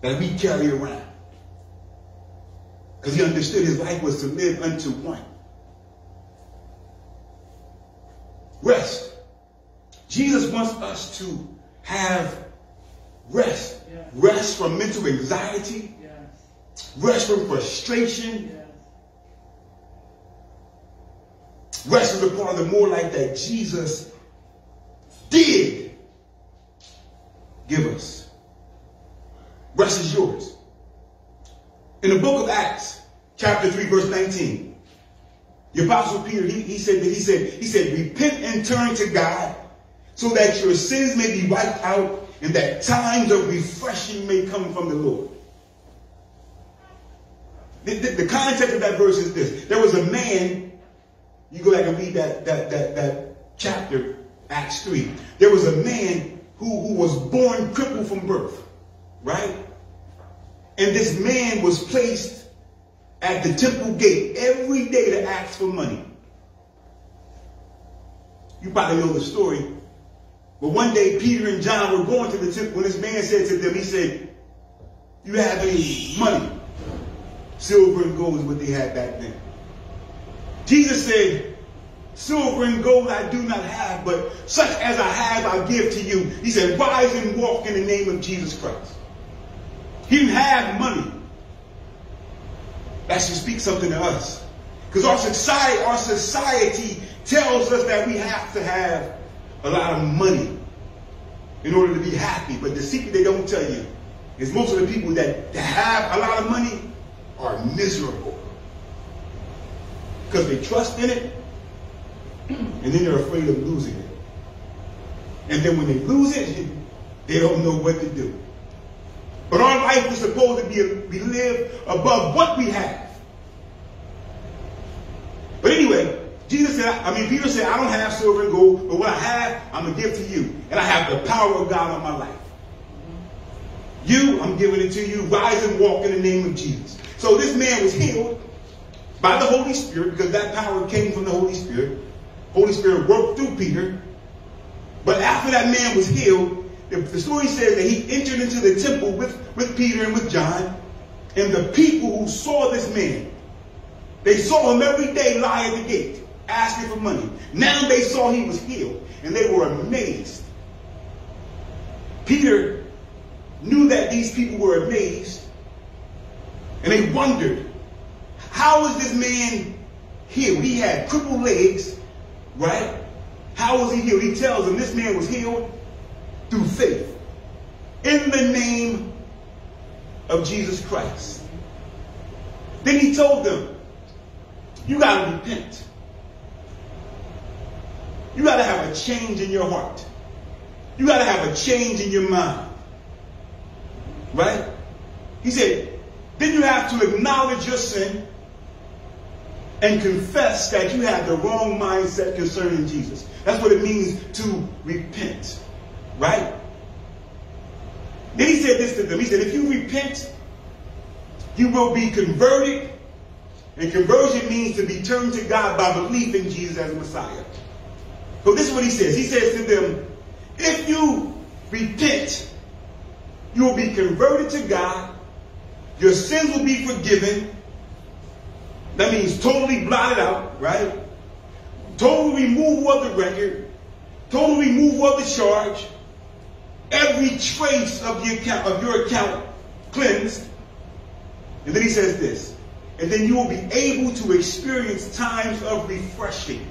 that we carry around. Because he understood his life was to live unto one. Rest. Jesus wants us to have rest. Rest from mental anxiety. Yes. Rest from frustration. Yes. Rest is a part of the more life that Jesus did give us. Rest is yours. In the book of Acts, chapter 3, verse 19, the apostle Peter, he, he said that he said, he said, repent and turn to God so that your sins may be wiped out and that times of refreshing may come from the Lord. The, the, the context of that verse is this. There was a man, you go back and read that, that, that, that chapter, Acts 3. There was a man who, who was born crippled from birth, right? And this man was placed at the temple gate every day to ask for money. You probably know the story. But one day, Peter and John were going to the temple. When this man said to them, he said, you have any money? Silver and gold is what they had back then. Jesus said, silver and gold I do not have, but such as I have I give to you. He said, rise and walk in the name of Jesus Christ. He didn't have money. That should speak something to us. Because our society, our society tells us that we have to have a lot of money in order to be happy. But the secret they don't tell you is most of the people that, that have a lot of money are miserable. Because they trust in it, and then they're afraid of losing it. And then when they lose it, they don't know what to do. But our life is supposed to be, we live above what we have. But anyway, Jesus said, I mean, Peter said, I don't have silver and gold, but what I have, I'm going to give to you. And I have the power of God on my life. You, I'm giving it to you. Rise and walk in the name of Jesus. So this man was healed by the Holy Spirit because that power came from the Holy Spirit. Holy Spirit worked through Peter. But after that man was healed, the story says that he entered into the temple with, with Peter and with John. And the people who saw this man, they saw him every day lie at the gate, asking for money. Now they saw he was healed, and they were amazed. Peter knew that these people were amazed, and they wondered, how is this man healed? He had crippled legs, right? How was he healed? He tells them this man was healed through faith in the name of Jesus Christ. Then he told them, you got to repent. You got to have a change in your heart. You got to have a change in your mind. Right? He said, then you have to acknowledge your sin and confess that you had the wrong mindset concerning Jesus. That's what it means to repent. Right? Then he said this to them. He said, if you repent, you will be converted. And conversion means to be turned to God by belief in Jesus as Messiah. So this is what he says. He says to them, if you repent, you will be converted to God. Your sins will be forgiven. That means totally blotted out, right? Total removal of the record. Total removal of the charge every trace of, the account, of your account cleansed. And then he says this, and then you will be able to experience times of refreshing.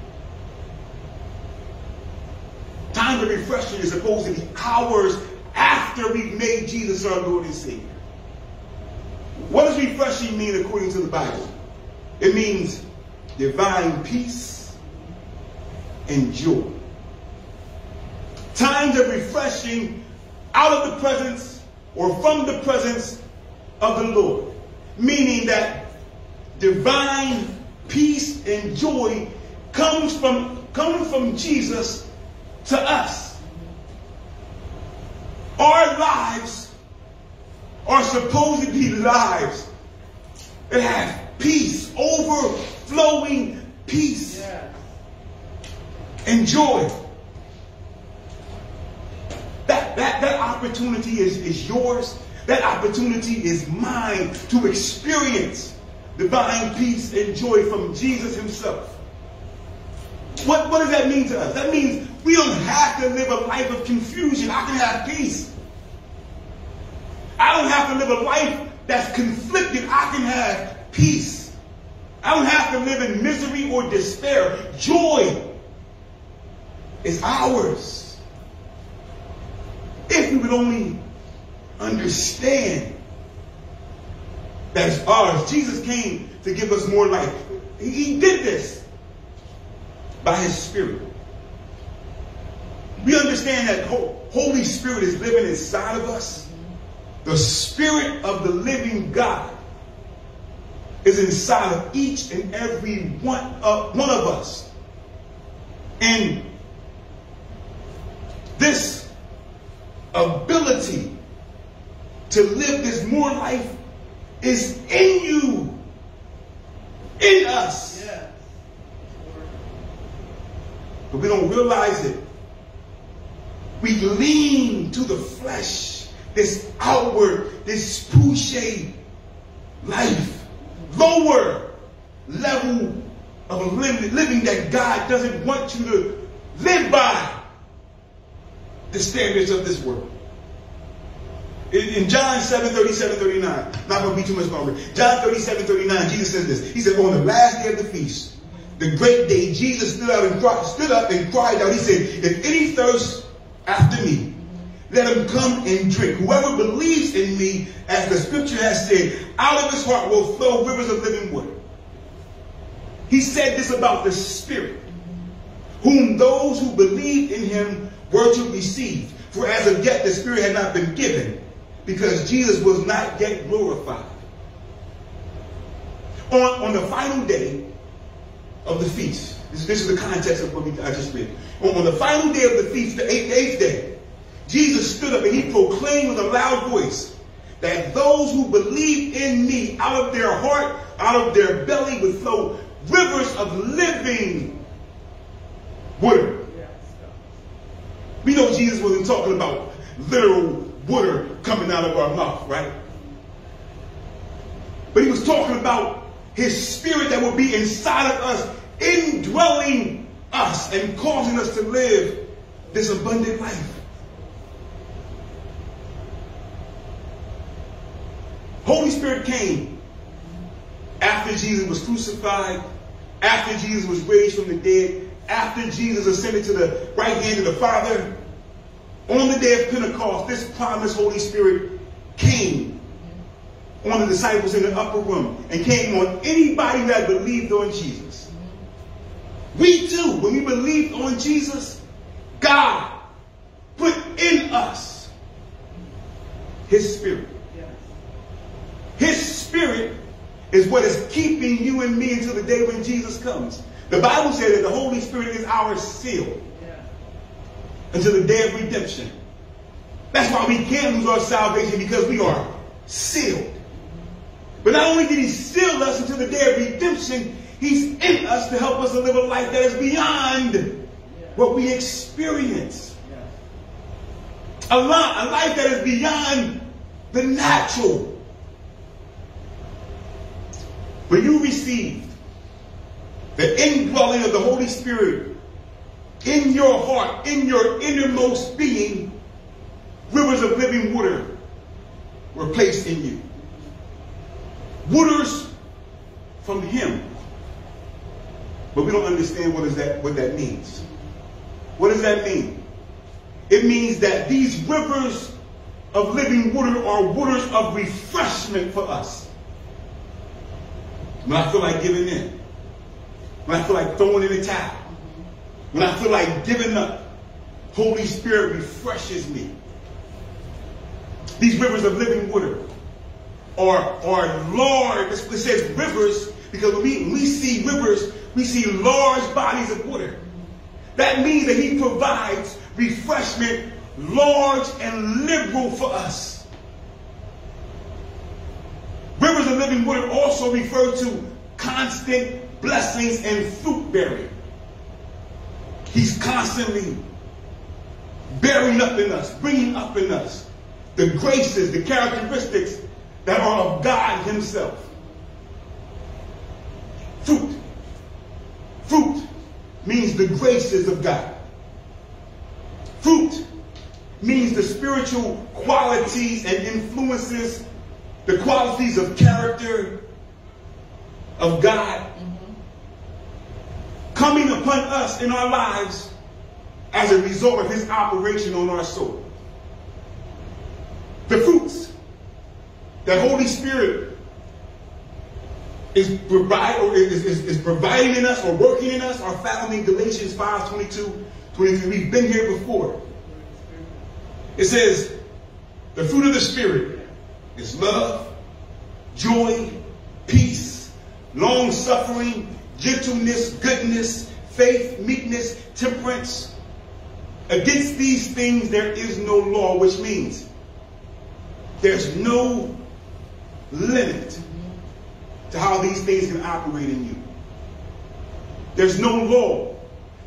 Times of refreshing is supposed to be hours after we've made Jesus our Lord and Savior. What does refreshing mean according to the Bible? It means divine peace and joy. Times of refreshing out of the presence or from the presence of the Lord. Meaning that divine peace and joy comes from, comes from Jesus to us. Our lives are supposed to be lives that have peace, overflowing peace and joy. That, that, that opportunity is, is yours. That opportunity is mine to experience divine peace and joy from Jesus himself. What, what does that mean to us? That means we don't have to live a life of confusion. I can have peace. I don't have to live a life that's conflicted. I can have peace. I don't have to live in misery or despair. Joy is ours. If we would only understand that it's ours. Jesus came to give us more life. He did this by his spirit. We understand that Holy Spirit is living inside of us. The spirit of the living God is inside of each and every one of, one of us. And this ability to live this more life is in you, in us. But we don't realize it we lean to the flesh, this outward, this psuche life, lower level of living that God doesn't want you to live by the standards of this world. In, John 7, 37, 39, not going to be too much longer. John 37, 39, Jesus says this. He said, on the last day of the feast, the great day, Jesus stood, out and cried, stood up and cried out. He said, if any thirst after me, let him come and drink. Whoever believes in me, as the scripture has said, out of his heart will flow rivers of living water. He said this about the Spirit, whom those who believed in him were to receive. For as of yet the Spirit had not been given, because Jesus was not yet glorified. On, on the final day of the feast, this, this is the context of what we, I just read. On, on the final day of the feast, the eighth, eighth day, Jesus stood up and he proclaimed with a loud voice that those who believe in me, out of their heart, out of their belly would flow rivers of living water. Know Jesus wasn't talking about literal water coming out of our mouth, right? But he was talking about his spirit that would be inside of us, indwelling us and causing us to live this abundant life. Holy Spirit came after Jesus was crucified, after Jesus was raised from the dead, after Jesus ascended to the right hand of the Father. On the day of Pentecost, this promised Holy Spirit came on the disciples in the upper room and came on anybody that believed on Jesus. We too, when we believed on Jesus, God put in us his spirit. His spirit is what is keeping you and me until the day when Jesus comes. The Bible says that the Holy Spirit is our seal until the day of redemption. That's why we can't lose our salvation because we are sealed. But not only did he seal us until the day of redemption, he's in us to help us to live a life that is beyond what we experience. A, lot, a life that is beyond the natural. When you received the indwelling of the Holy Spirit in your heart, in your innermost being, rivers of living water were placed in you. Waters from him. But we don't understand what is that what that means. What does that mean? It means that these rivers of living water are waters of refreshment for us. When I feel like giving in. When I feel like throwing in the towel. When I feel like giving up. Holy Spirit refreshes me. These rivers of living water are, are large. It says rivers because when we, we see rivers, we see large bodies of water. That means that he provides refreshment large and liberal for us. Rivers of living water also refer to constant blessings and fruit bearing. He's constantly bearing up in us, bringing up in us the graces, the characteristics that are of God himself. Fruit. Fruit means the graces of God. Fruit means the spiritual qualities and influences the qualities of character of God. Coming upon us in our lives as a result of his operation on our soul. The fruits that Holy Spirit is, provide, or is, is, is providing in us or working in us are found in Galatians 5 22, 23. We've been here before. It says, the fruit of the Spirit is love, joy, peace, long suffering, gentleness, goodness, faith, meekness, temperance. Against these things there is no law, which means there's no limit to how these things can operate in you. There's no law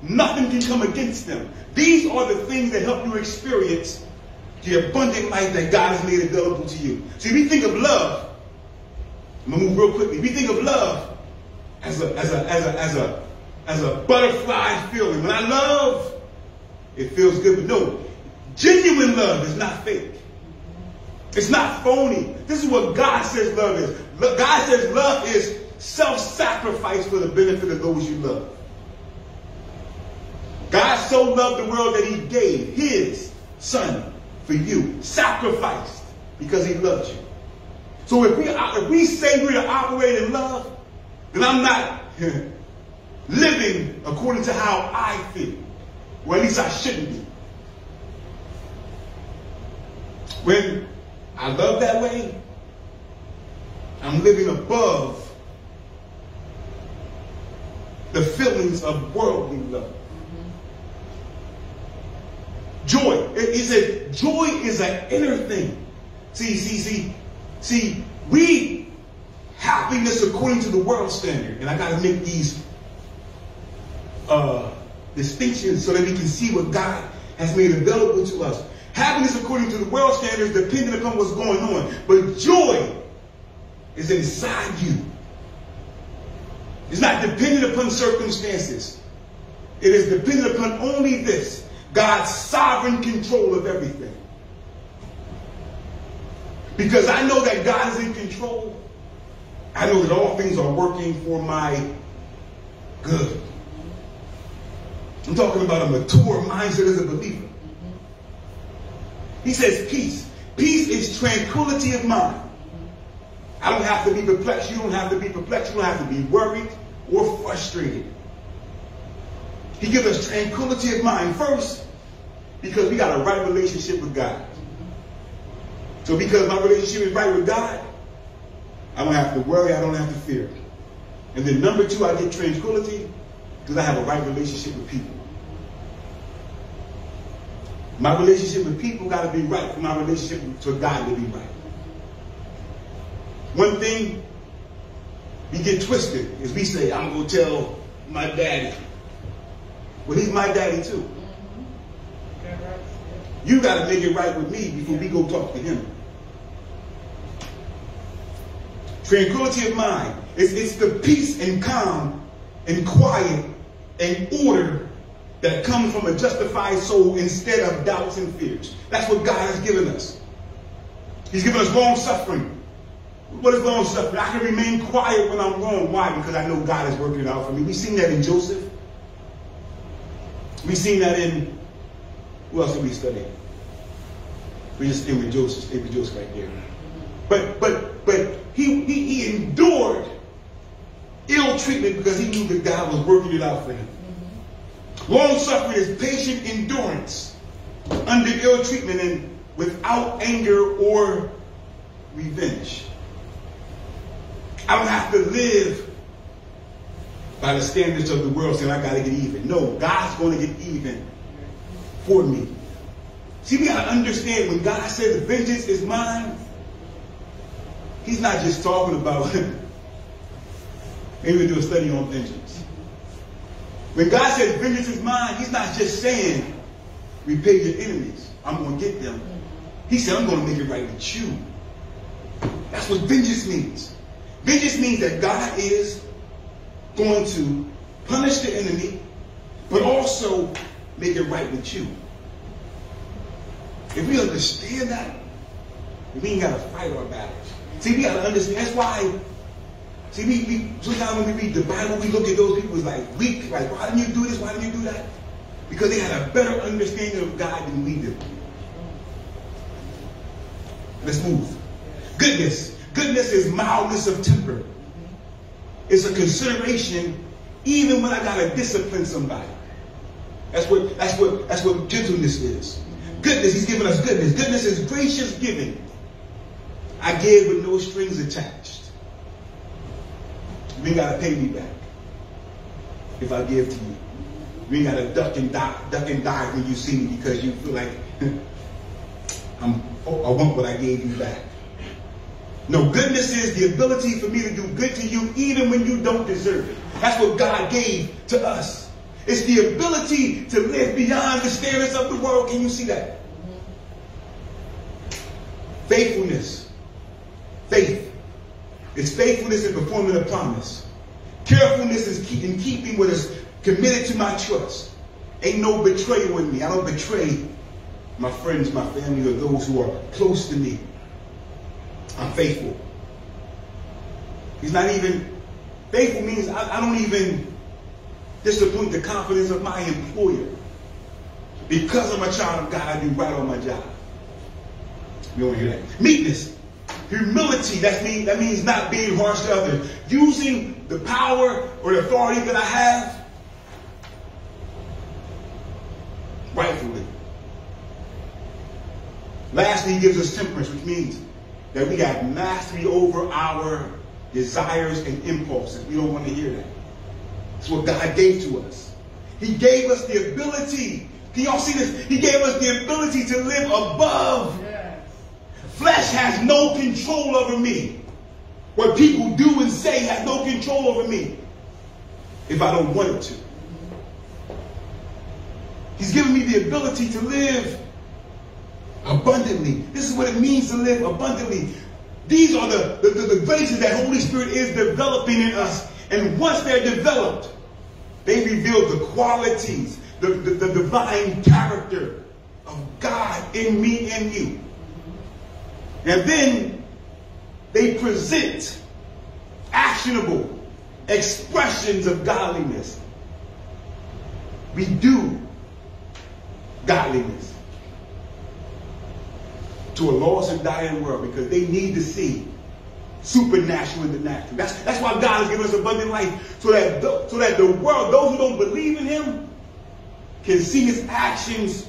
Nothing can come against them. These are the things that help you experience the abundant life that God has made available to you. See, if we think of love. I'm gonna move real quickly. We think of love as a as a as a as a as a butterfly feeling. When I love, it feels good. But no, genuine love is not fake. It's not phony. This is what God says love is. God says love is self-sacrifice for the benefit of those you love. God so loved the world that he gave his son for you, sacrificed because he loved you. So if we, if we say we're to operate in love, then I'm not living according to how I feel. Or at least I shouldn't be. When I love that way, I'm living above the feelings of worldly love. Joy. He said, joy is an inner thing. See, see, see, see, we happiness according to the world standard. And I got to make these uh, distinctions so that we can see what God has made available to us. Happiness according to the world standards depending upon what's going on. But joy is inside you. It's not dependent upon circumstances. It is dependent upon only this God's sovereign control of everything. Because I know that God is in control. I know that all things are working for my good. I'm talking about a mature mindset as a believer. He says peace. Peace is tranquility of mind. I don't have to be perplexed. You don't have to be perplexed. You don't have to be worried or frustrated. He gives us tranquility of mind first because we got a right relationship with God. So because my relationship is right with God, I don't have to worry. I don't have to fear. And then number two, I get tranquility because I have a right relationship with people. My relationship with people got to be right for my relationship to God to be right. One thing we get twisted is we say, I'm going to tell my daddy. Well, he's my daddy too. Mm-hmm. You got to make it right with me before we go talk to him. Tranquility of mind. It's, it's the peace and calm and quiet and order that comes from a justified soul instead of doubts and fears. That's what God has given us. He's given us long suffering. What is long suffering? I can remain quiet when I'm wrong. Why? Because I know God is working it out for me. We've seen that in Joseph. We've seen that in, who else did we study? We just stay with Joseph, stay with Joseph right there. But but but he, he he endured ill treatment because he knew that God was working it out for him. Mm-hmm. Long suffering is patient endurance under ill treatment and without anger or revenge. I don't have to live by the standards of the world saying I got to get even. No, God's going to get even for me. See, we got to understand when God says vengeance is mine, he's not just talking about, maybe we'll do a study on vengeance. When God says vengeance is mine, he's not just saying repay your enemies. I'm going to get them. He said, I'm going to make it right with you. That's what vengeance means. Vengeance means that God is going to punish the enemy, but also make it right with you. If we understand that, we ain't got to fight our battles. See, we got to understand. That's why, see, we, we sometimes when we read the Bible, we look at those people as like weak. Like, why didn't you do this? Why didn't you do that? Because they had a better understanding of God than we do. Let's move. Goodness. Goodness is mildness of temper. It's a consideration even when I gotta discipline somebody. That's what that's what that's what gentleness is. Goodness, he's giving us goodness. Goodness is gracious giving. I gave with no strings attached. You ain't gotta pay me back if I give to you. You ain't gotta duck and dive, duck and when you see me because you feel like I'm, oh, I want what I gave you back. No, goodness is the ability for me to do good to you even when you don't deserve it. That's what God gave to us. It's the ability to live beyond the standards of the world. Can you see that? Faithfulness. Faith. It's faithfulness in performing a promise. Carefulness is in keeping what is committed to my trust. Ain't no betrayal in me. I don't betray my friends, my family, or those who are close to me. I'm faithful. He's not even, faithful means I, I don't even disappoint the confidence of my employer. Because I'm a child of God, I do right on my job. You don't hear that? Meekness. Humility, that means, that means not being harsh to others. Using the power or the authority that I have rightfully. Lastly, he gives us temperance, which means that we have mastery over our desires and impulses. We don't want to hear that. It's what God gave to us. He gave us the ability. Can y'all see this? He gave us the ability to live above. Flesh has no control over me. What people do and say has no control over me if I don't want it to. He's given me the ability to live abundantly. This is what it means to live abundantly. These are the, the, the, the graces that Holy Spirit is developing in us. And once they're developed, they reveal the qualities, the, the, the divine character of God in me and you. And then they present actionable expressions of godliness. We do godliness to a lost and dying world because they need to see supernatural in the natural. That's, that's why God has given us abundant life so that, the, so that the world, those who don't believe in him, can see his actions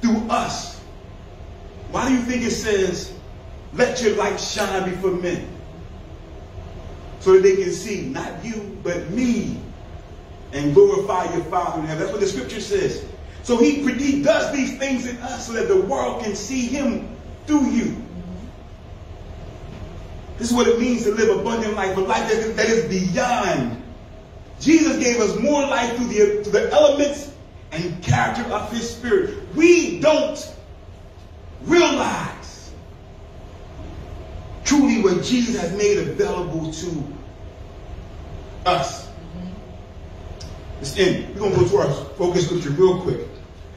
through us. Why do you think it says, let your light shine before men? So that they can see not you, but me and glorify your Father in heaven. That's what the scripture says. So he, he does these things in us so that the world can see him through you. This is what it means to live abundant life, a life that is, that is beyond. Jesus gave us more life through the, through the elements and character of his spirit. We don't realize truly what Jesus has made available to us. In. We're going to go to our focus scripture real quick.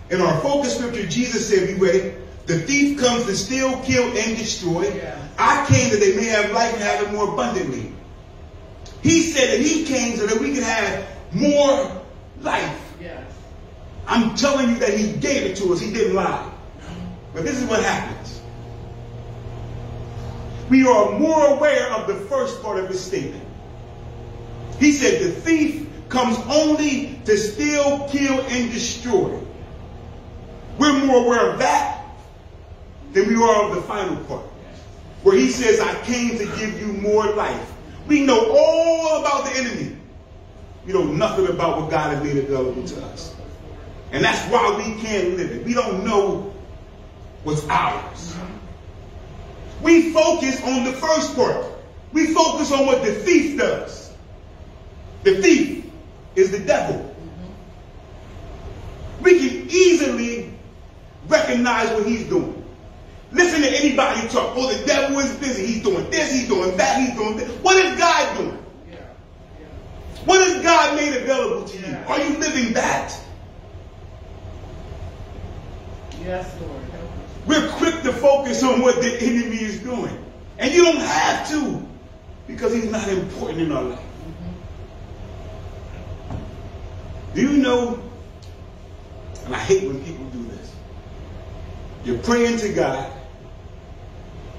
In our focus scripture, Jesus said, be ready. The thief comes to steal, kill, and destroy. Yeah. I came that they may have life and have it more abundantly. He said that he came so that we could have more life. Yes. I'm telling you that he gave it to us. He didn't lie. But this is what happens. We are more aware of the first part of his statement. He said the thief comes only to steal, kill, and destroy. We're more aware of that than we are of the final part. Where he says, I came to give you more life. We know all about the enemy. We know nothing about what God has made available to us. And that's why we can't live it. We don't know what's ours. We focus on the first part. We focus on what the thief does. The thief is the devil. Mm-hmm. We can easily recognize what he's doing. Listen to anybody talk. Oh, the devil is busy. He's doing this, he's doing that, he's doing this. What is God doing? Yeah. Yeah. What has God made available to you? Are you living that? Yes, Lord. We're quick to focus on what the enemy is doing. And you don't have to because he's not important in our life. Do you know, and I hate when people do this, you're praying to God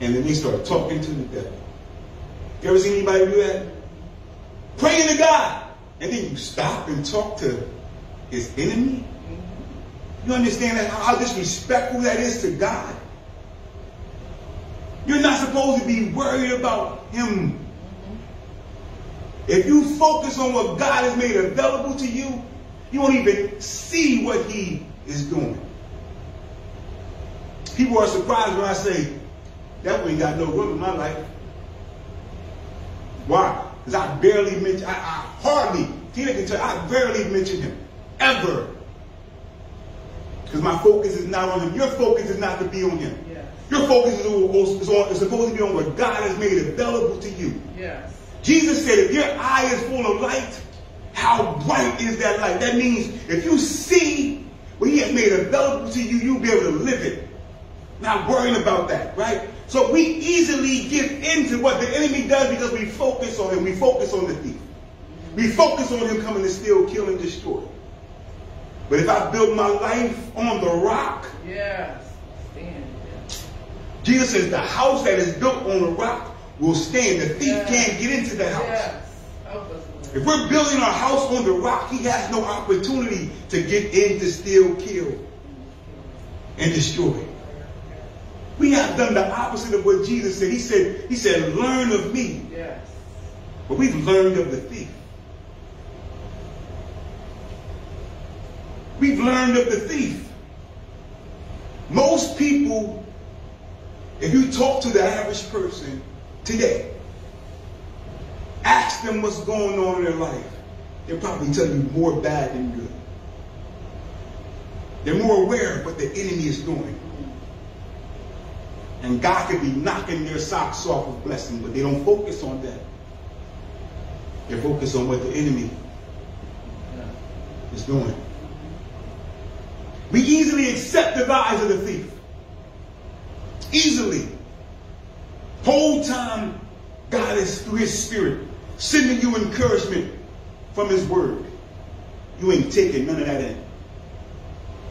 and then they start talking to the devil. You ever seen anybody do that? Praying to God. And then you stop and talk to his enemy. You understand that, how disrespectful that is to God? You're not supposed to be worried about him. If you focus on what God has made available to you, you won't even see what he is doing. People are surprised when I say, that Devil ain't got no room in my life. Why? Because I barely mention, I, I hardly, Tina can tell, I barely mention him. ever. Because my focus is not on him. Your focus is not to be on him. Yes. Your focus is, on, is, on, is supposed to be on what God has made available to you. Yes. Jesus said, if your eye is full of light, how bright is that light? That means if you see what he has made available to you, you'll be able to live it. Not worrying about that, right? So we easily give into what the enemy does because we focus on him. We focus on the thief. We focus on him coming to steal, kill, and destroy. But if I build my life on the rock, Yes. Stand. Jesus says the house that is built on the rock will stand. The thief Yes. can't get into the house. Yes. Us, If we're building our house on the rock, he has no opportunity to get in to steal, kill, and destroy. We have done the opposite of what Jesus said. He said, He said, learn of me. Yes. But we've learned of the thief. We've learned of the thief. Most people, if you talk to the average person today, ask them what's going on in their life, they'll probably tell you more bad than good. They're more aware of what the enemy is doing. And God could be knocking their socks off with blessing, but they don't focus on that. They focus on what the enemy is doing. We easily accept the lies of the thief. Easily. Whole time, God is through his spirit sending you encouragement from his word. You ain't taking none of that in.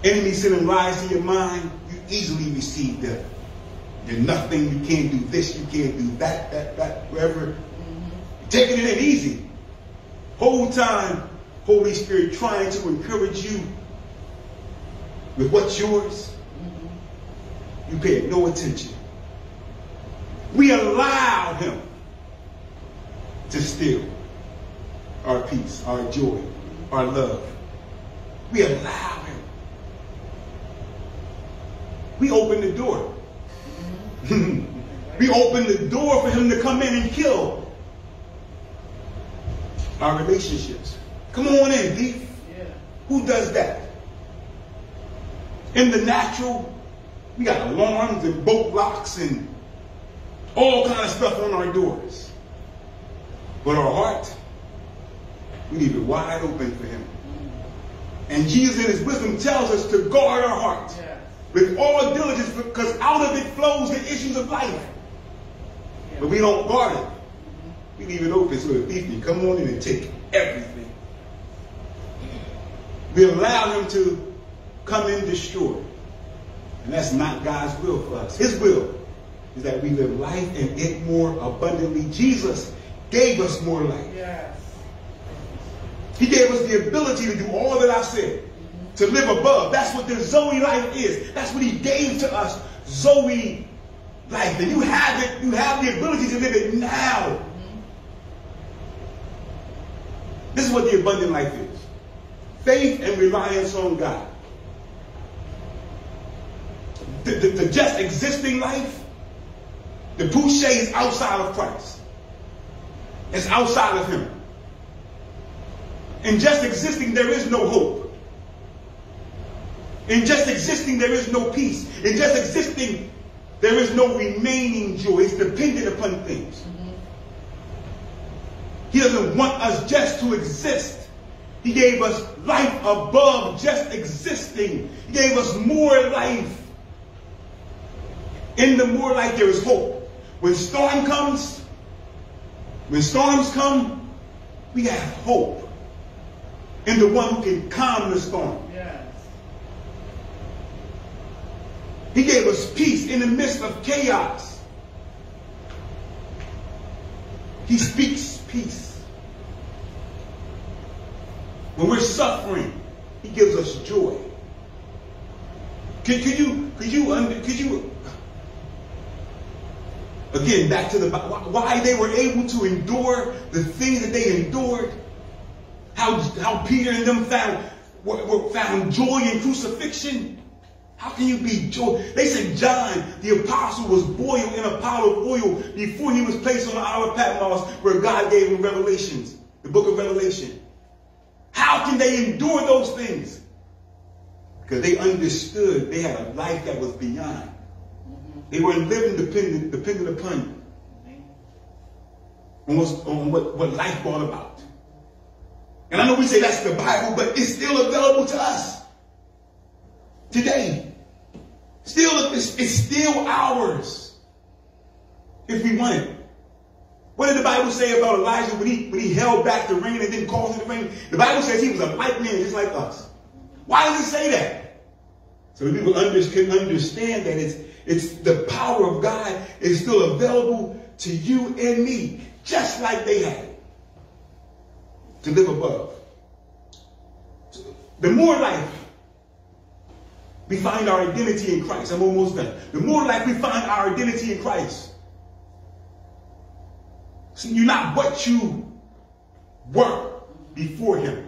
Enemy sending lies to your mind, you easily receive them. You're nothing, you can't do this, you can't do that, that, that, wherever. You're mm-hmm. Taking it in easy. Whole time, Holy Spirit trying to encourage you with what's yours. You pay no attention. We allow him to steal our peace, our joy, our love. We allow him. We open the door. we open the door for him to come in and kill our relationships. Come on in, thief. Yeah. Who does that? In the natural, we got alarms and bolt locks and all kind of stuff on our doors. But our heart, we leave it wide open for him. And Jesus in his wisdom tells us to guard our heart Yes. with all diligence because out of it flows the issues of life. But we don't guard it. We leave it open so the thief can come on in and take everything. We allow him to come and destroy. And that's not God's will for us. His will is that we live life and get more abundantly. Jesus gave us more life. Yes. He gave us the ability to do all that I said, to live above. That's what the Zoe life is. That's what he gave to us, Zoe life. And you have it, you have the ability to live it now. This is what the abundant life is. Faith and reliance on God. The, the, the just existing life, the psuche is outside of Christ. It's outside of him. In just existing, there is no hope. In just existing, there is no peace. In just existing, there is no remaining joy. It's dependent upon things. He doesn't want us just to exist. He gave us life above just existing. He gave us more life. In the more life, there is hope. When storm comes, when storms come, we have hope in the one who can calm the storm. Yes. He gave us peace in the midst of chaos. He speaks peace. When we're suffering, he gives us joy. Could, could you, could you, could you, again, back to the, why they were able to endure the things that they endured? How, how Peter and them found, were, were found joy in crucifixion? How can you be joy? They said John, the apostle, was boiled in a pile of oil before he was placed on the Isle of Patmos, where God gave him revelations, the book of Revelation. How can they endure those things? Because they understood they had a life that was beyond. They weren't living dependent, dependent upon on, on what, what life brought about. And I know we say that's the Bible, but it's still available to us today. Still, it's, it's still ours if we want it. What did the Bible say about Elijah when he, when he held back the rain and didn't cause it to rain? The Bible says he was a light man just like us. Why does it say that? So people under, can understand that it's, it's the power of God is still available to you and me, just like they had to live above. The more life we find our identity in Christ, I'm almost done. The more life we find our identity in Christ, See, you're not what you were before him.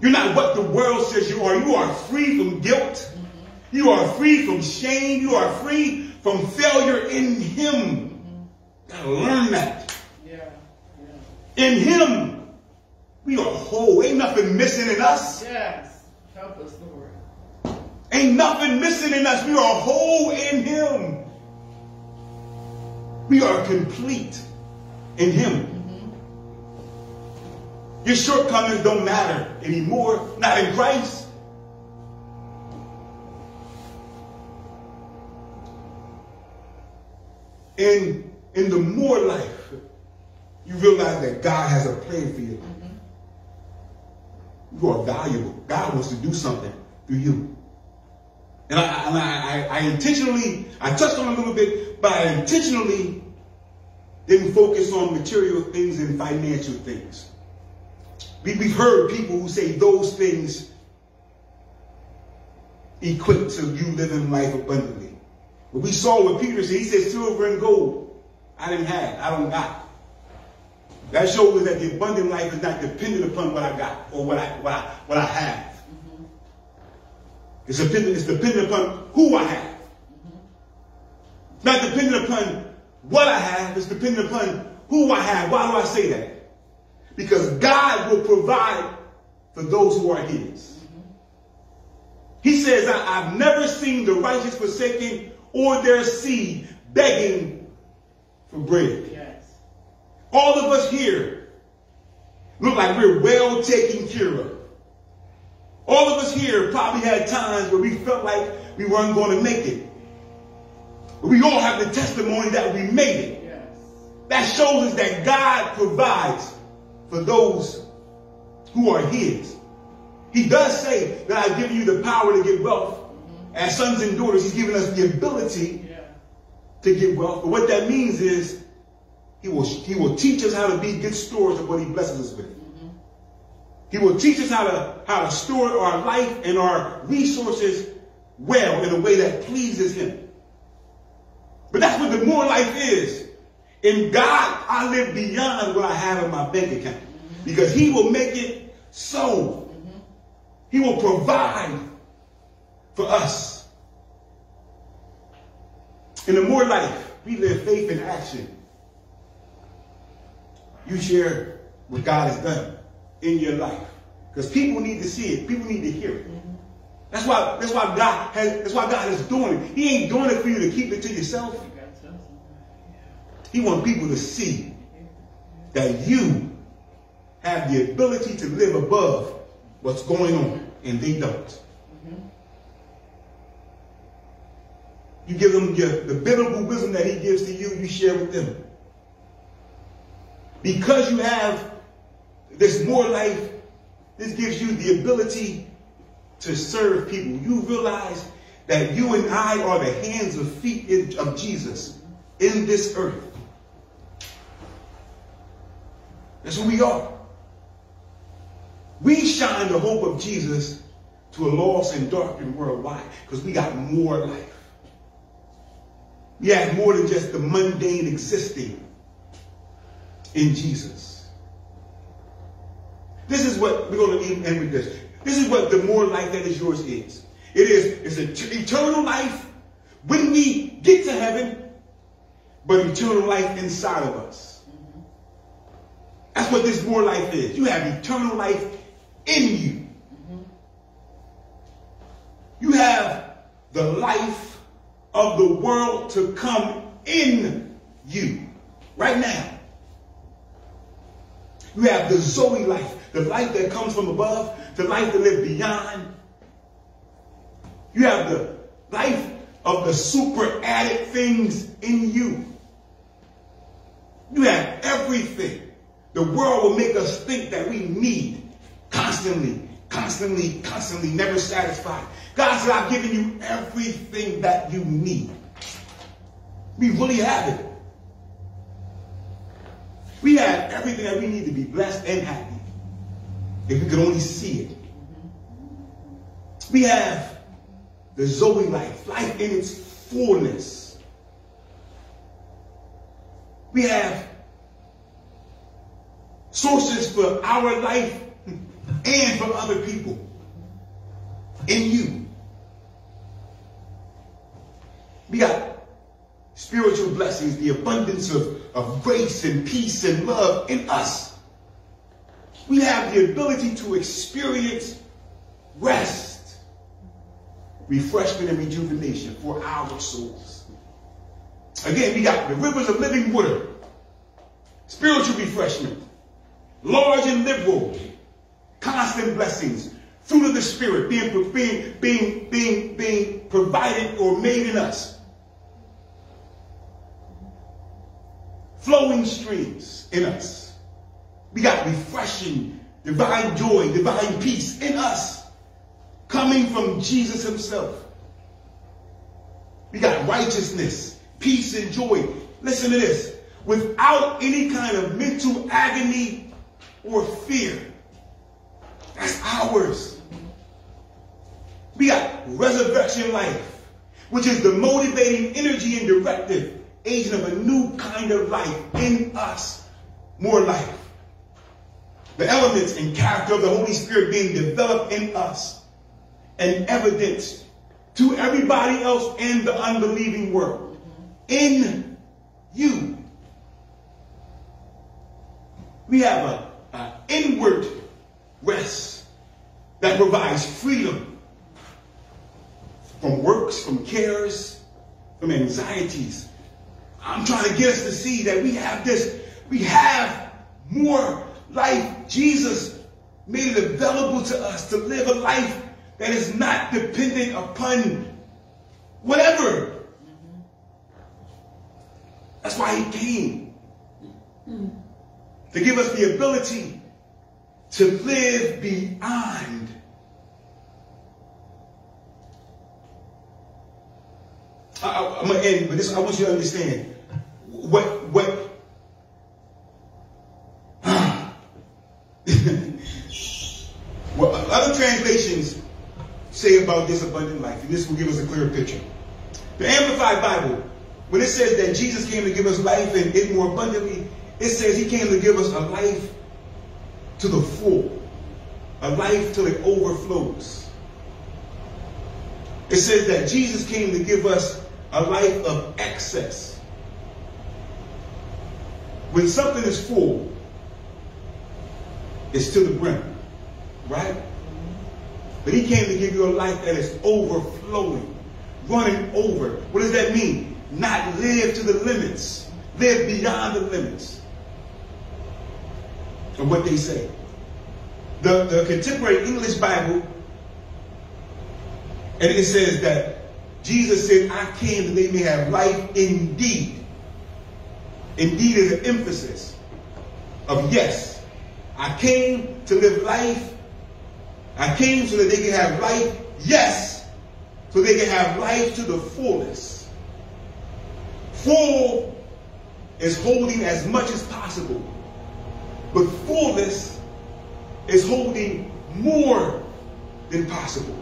You're not what the world says you are. You are free from guilt. You are free from shame. You are free from failure in him. Gotta learn that. Yeah. yeah. In him, we are whole. Ain't nothing missing in us. Yes. Help us, Lord. Ain't nothing missing in us. We are whole in him. We are complete in Him. Mm-hmm. Your shortcomings don't matter anymore, not in Christ. In, in the more life, you realize that God has a plan for you. You are valuable. God wants to do something through you. And I, and I, I, I intentionally, I touched on a little bit, but I intentionally didn't focus on material things and financial things. We, have heard people who say those things equate to you living life abundantly. But we saw what Peter said. He said, silver and gold, I didn't have, I don't got. That shows us that the abundant life is not dependent upon what I got or what I, what I, what I have. It's, dependent, it's dependent upon who I have. Not dependent upon what I have it's dependent upon who I have. Why do I say that? Because God will provide for those who are his. He says, I, have never seen the righteous forsaken or their seed begging for bread. Yes. All of us here look like we're well taken care of. All of us here probably had times where we felt like we weren't going to make it. But we all have the testimony that we made it. Yes. That shows us that God provides for those who are his. He does say that I've given you the power to get wealth. As sons and daughters, he's given us the ability yeah. to get wealth. But what that means is he will, he will teach us how to be good stewards of what he blesses us with. Mm-hmm. He will teach us how to, how to store our life and our resources well in a way that pleases him. But that's what the more life is. In God, I live beyond what I have in my bank account. Because he will make it so. He will provide for us. In the more life, we live faith in action. You share what God has done in your life. Because people need to see it. People need to hear it. That's why, that's why God has, that's why God is doing it. He ain't doing it for you to keep it to yourself. He wants people to see that you have the ability to live above what's going on, and they don't. You give them your, the biblical wisdom that he gives to you, you share with them. Because you have this more life, this gives you the ability to serve people. You realize that you and I are the hands and feet of Jesus in this earth. That's who we are. We shine the hope of Jesus to a lost and darkened world. Why? Because we got more life. We have more than just the mundane existing in Jesus. This is what we're going to end with this. This is what the more life that is yours is. It is it's an eternal life when we get to heaven, but eternal life inside of us. That's what this more life is. You have eternal life in you. You have the life of the world to come in you right now. You have the Zoe life, the life that comes from above, the life that lives beyond. You have the life of the super added things in you. You have everything. The world will make us think that we need constantly, constantly, constantly, never satisfied. God said, I've given you everything that you need. We really have it. We have everything that we need to be blessed and happy. If we could only see it. We have the Zoe life, life in its fullness. We have sources for our life and for other people in you. We got spiritual blessings, the abundance of, of grace and peace and love in us. We have the ability to experience rest, refreshment, and rejuvenation for our souls. Again, we got the rivers of living water, spiritual refreshment, large and liberal, constant blessings, fruit of the Spirit being, being, being, being, being provided or made in us. Flowing streams in us. We got refreshing, divine joy, divine peace in us coming from Jesus himself. We got righteousness, peace, and joy. Listen to this. Without any kind of mental agony or fear. That's ours. We got resurrection life, which is the motivating energy and directive agent of a new kind of life in us. More life. The elements and character of the Holy Spirit being developed in us and evidenced to everybody else in the unbelieving world. In you. We have an inward rest that provides freedom from works, from cares, from anxieties. I'm trying to get us to see that we have this, we have more life. Jesus made it available to us to live a life that is not dependent upon whatever. That's why he came. To give us the ability to live beyond I, am gonna end, but this I want you to understand what what what other translations say about this abundant life, and this will give us a clearer picture. The Amplified Bible, when it says that Jesus came to give us life and it more abundantly, it says he came to give us a life to the full, a life till it overflows. It says that Jesus came to give us a life of excess. When something is full, it's to the brim, right? But he came to give you a life that is overflowing, running over. What does that mean? Not live to the limits, live beyond the limits of what they say. The, the contemporary English Bible, and it says that Jesus said, I came that they may have life indeed. Indeed is an emphasis of yes. I came to live life. I came so that they can have life, yes, so they can have life to the fullest. Full is holding as much as possible. But fullness is holding more than possible.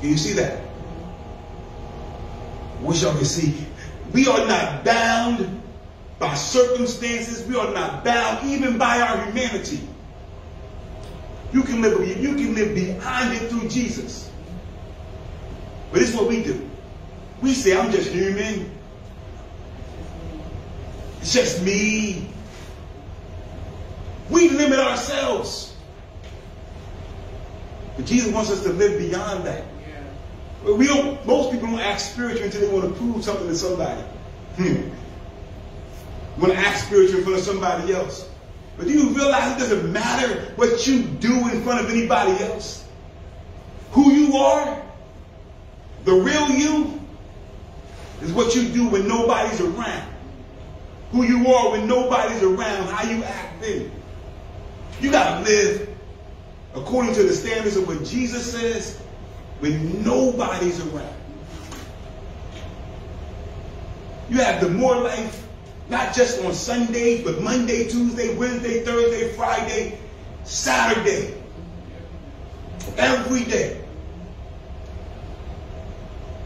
Can you see that? Y'all could see. We are not bound by circumstances. We are not bound even by our humanity. You can live, you can live behind it through Jesus. But this is what we do. We say, I'm just human. It's just me. We limit ourselves. But Jesus wants us to live beyond that. But we don't, most people don't act spiritual until they want to prove something to somebody. Hmm. Want to act spiritual in front of somebody else. But do you realize it doesn't matter what you do in front of anybody else? Who you are, the real you, is what you do when nobody's around. Who you are when nobody's around, how you act then. You got to live according to the standards of what Jesus says when nobody's around. You have the more life, not just on Sundays, but Monday, Tuesday, Wednesday, Thursday, Friday, Saturday. Every day.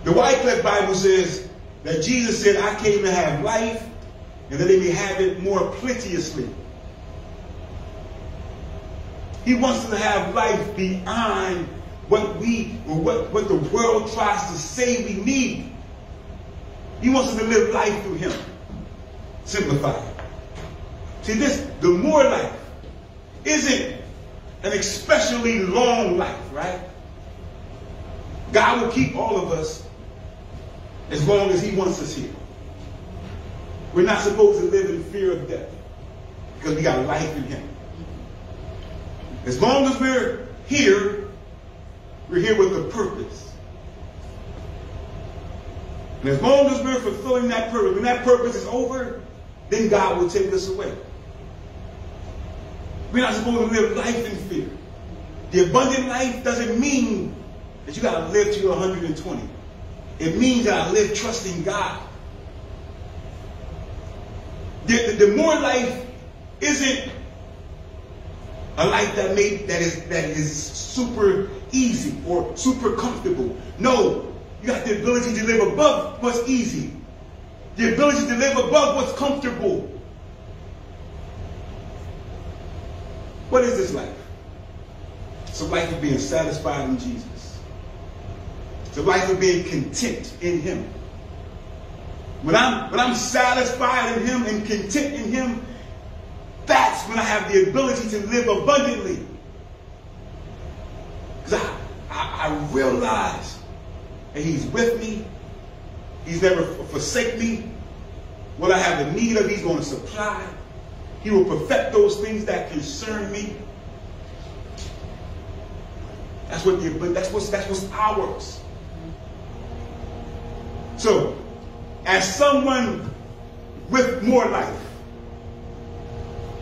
The Wycliffe Bible says that Jesus said, I came to have life and that they may have it more plenteously. He wants us to have life beyond what we or what, what the world tries to say we need. He wants us to live life through him. Simplify it. See this, the more life isn't an especially long life, right? God will keep all of us as long as he wants us here. We're not supposed to live in fear of death because we got life in him. As long as we're here, we're here with a purpose. And as long as we're fulfilling that purpose, when that purpose is over, then God will take us away. We're not supposed to live life in fear. The abundant life doesn't mean that you got to live to your 120. It means that I live trusting God. The, the, the more life isn't a life that made that is that is super easy or super comfortable. No, you got the ability to live above what's easy. The ability to live above what's comfortable. What is this life? It's a life of being satisfied in Jesus. It's a life of being content in Him. When I'm when I'm satisfied in Him and content in Him, that's when I have the ability to live abundantly. Because I, I, I realize that He's with me. He's never forsake me. What I have the need of, He's going to supply. He will perfect those things that concern me. That's what the that's what's that's what's ours. So, as someone with more life,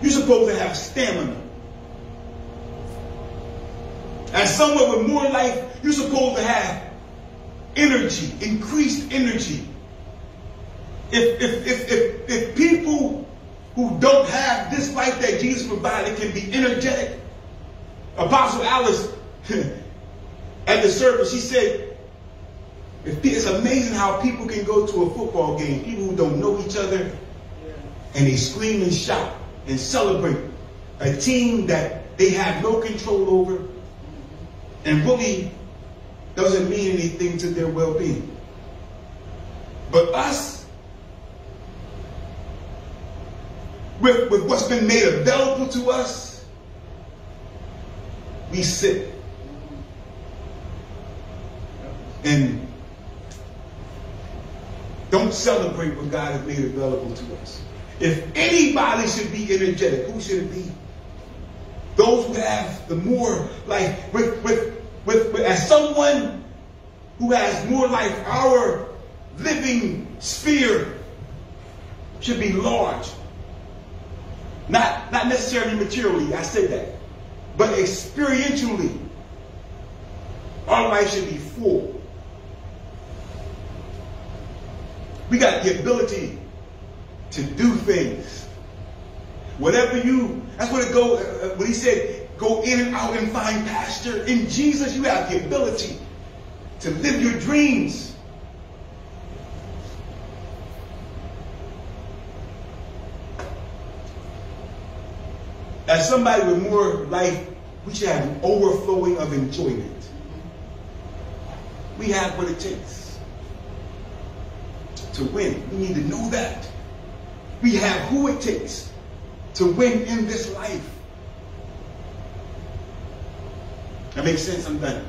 you're supposed to have stamina. As someone with more life, you're supposed to have energy, increased energy. If, if, if, if, if people who don't have this life that Jesus provided can be energetic, Apostle Alice at the service, she said, it's amazing how people can go to a football game, people who don't know each other, and they scream and shout and celebrate a team that they have no control over and really doesn't mean anything to their well-being. But us, with, with what's been made available to us, we sit and don't celebrate what God has made available to us. If anybody should be energetic, who should it be? Those who have the more life, with, with, with, with as someone who has more life, our living sphere should be large. Not, not necessarily materially, I said that. But experientially, our life should be full. We got the ability to do things. Whatever you, that's what it goes, uh, uh, when he said, go in and out and find pasture. In Jesus, you have the ability to live your dreams. As somebody with more life, we should have an overflowing of enjoyment. We have what it takes to win. We need to know that. We have who it takes to win in this life. That makes sense? I'm done.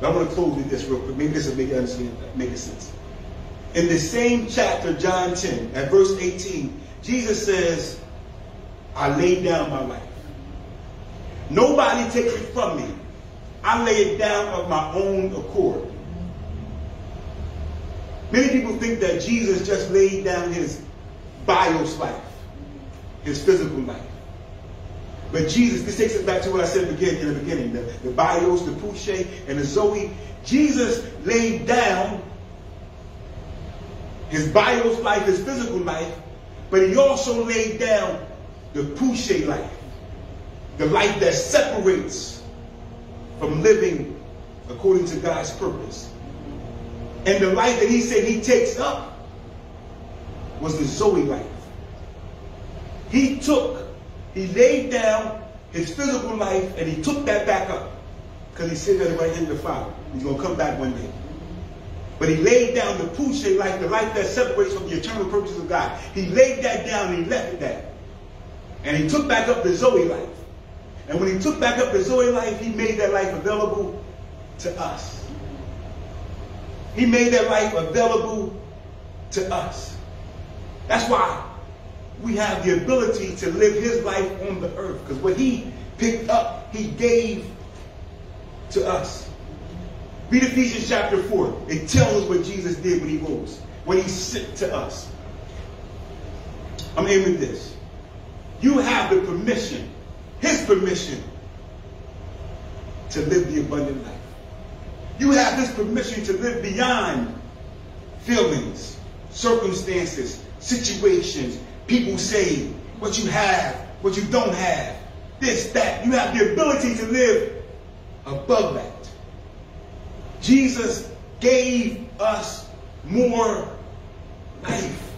But I want to close with this real quick. Maybe this will make it understand, make sense. In the same chapter, John 10, at verse 18, Jesus says, I laid down my life. Nobody takes it from me. I lay it down of my own accord. Many people think that Jesus just laid down his bios life, his physical life. But Jesus, this takes us back to what I said in the beginning, the, the bios, the psuche, and the zoe. Jesus laid down his bios life, his physical life, but he also laid down the psuche life, the life that separates from living according to God's purpose. And the life that he said he takes up was the Zoe life. He took, he laid down his physical life and he took that back up. Because he said that right hand of the Father. He's going to come back one day. But he laid down the Psuche life, the life that separates from the eternal purposes of God. He laid that down and he left there. And he took back up the Zoe life. And when he took back up the Zoe life, he made that life available to us. He made that life available to us. That's why we have the ability to live his life on the earth. Because what he picked up, he gave to us. Read Ephesians chapter 4. It tells us what Jesus did when he rose, when he sent to us. I'm aiming this. You have the permission, his permission, to live the abundant life. You have his permission to live beyond feelings, circumstances, situations. People say what you have, what you don't have, this, that. You have the ability to live above that. Jesus gave us more life.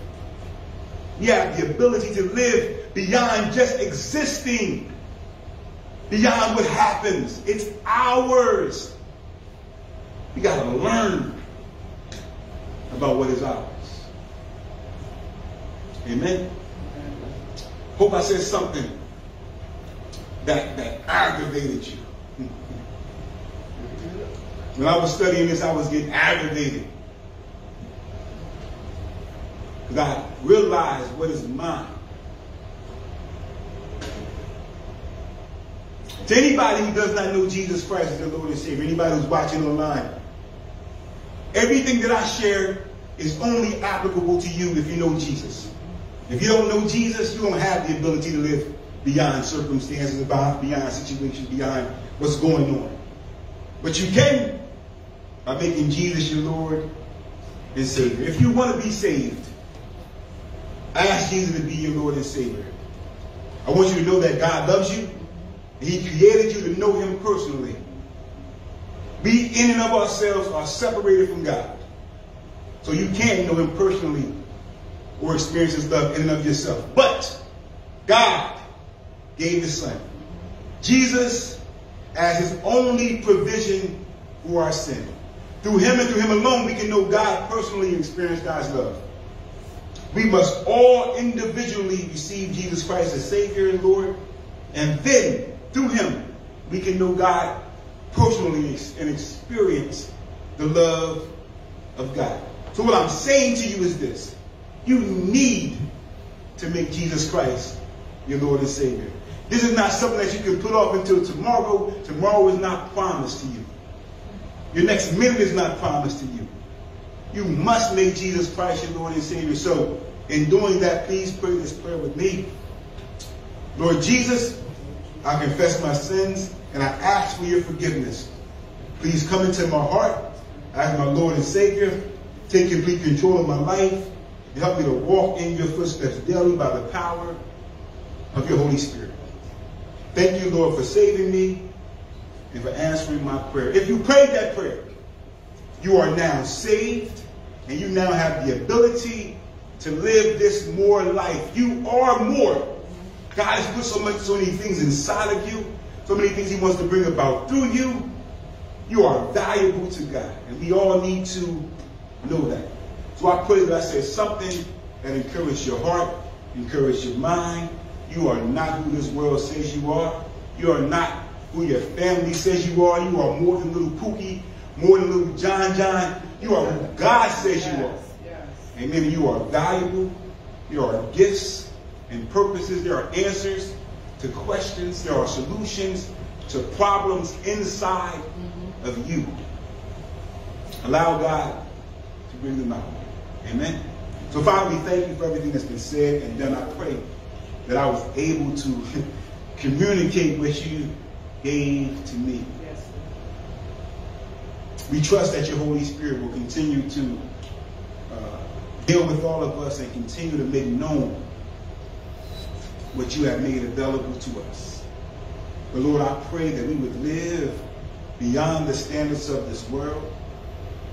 We have the ability to live beyond just existing, beyond what happens. It's ours. We got to learn about what is ours. Amen. Hope I said something that, that aggravated you. When I was studying this, I was getting aggravated. Because I realized what is mine. To anybody who does not know Jesus Christ as their Lord and Savior, anybody who's watching online, everything that I share is only applicable to you if you know Jesus. If you don't know Jesus, you don't have the ability to live beyond circumstances, beyond situations, beyond what's going on. But you can by making Jesus your Lord and Savior. If you want to be saved, ask Jesus to be your Lord and Savior. I want you to know that God loves you. He created you to know him personally. We in and of ourselves are separated from God. So you can't know him personally or experience his love in and of yourself. But God gave his son. Jesus as his only provision for our sin. Through him and through him alone, we can know God personally and experience God's love. We must all individually receive Jesus Christ as Savior and Lord. And then, through him, we can know God personally and experience the love of God. So what I'm saying to you is this. You need to make Jesus Christ your Lord and Savior. This is not something that you can put off until tomorrow. Tomorrow is not promised to you. Your next minute is not promised to you. You must make Jesus Christ your Lord and Savior. So, in doing that, please pray this prayer with me. Lord Jesus, I confess my sins and I ask for your forgiveness. Please come into my heart as my Lord and Savior. Take complete control of my life help me to walk in your footsteps daily by the power of your Holy Spirit. Thank you, Lord, for saving me and for answering my prayer. If you prayed that prayer, you are now saved and you now have the ability to live this more life. You are more. God has put so much, so many things inside of you, so many things He wants to bring about through you. You are valuable to God, and we all need to know that. So I pray that I said something that encouraged your heart, encouraged your mind. You are not who this world says you are. You are not who your family says you are. You are more than little Pookie, more than little John John. You are who God says you are. Amen. You are valuable. There are gifts and purposes. There are answers to questions. There are solutions to problems inside mm-hmm. of you. Allow God to bring them out. Amen. So, Father, we thank you for everything that's been said and done. I pray that I was able to communicate what you gave to me. Yes. We trust that your Holy Spirit will continue to uh, deal with all of us and continue to make known what you have made available to us. But Lord, I pray that we would live beyond the standards of this world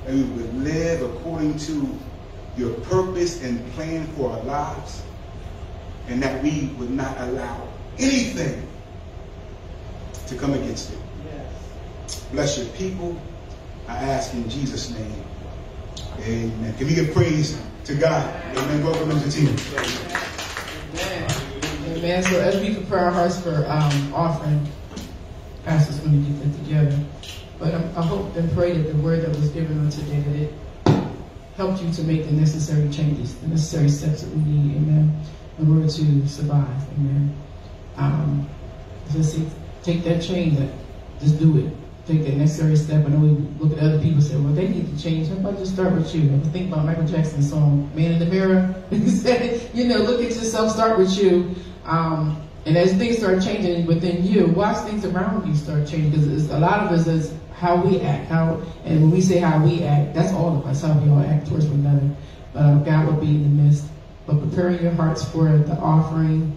and we would live according to your purpose and plan for our lives and that we would not allow anything to come against it. Yes. Bless your people. I ask in Jesus' name. Amen. Can we give praise to God? Amen. Welcome into the team. Amen. Amen. So as we prepare our hearts for um, offering, pastors going to get that together. But I hope and pray that the word that was given on today that it helped you to make the necessary changes, the necessary steps that we need. Amen in order to survive. Amen. Um, just take that change. Just do it. Take that necessary step. I know we look at other people and say, well, they need to change. How about just start with you? Think about Michael Jackson's song, Man in the Mirror. he said, you know, look at yourself, start with you. Um, and as things start changing within you, watch things around you start changing. Because a lot of us is how we act. How And when we say how we act, that's all of us, how we all act towards one another. Uh, God will be in the midst but preparing your hearts for the offering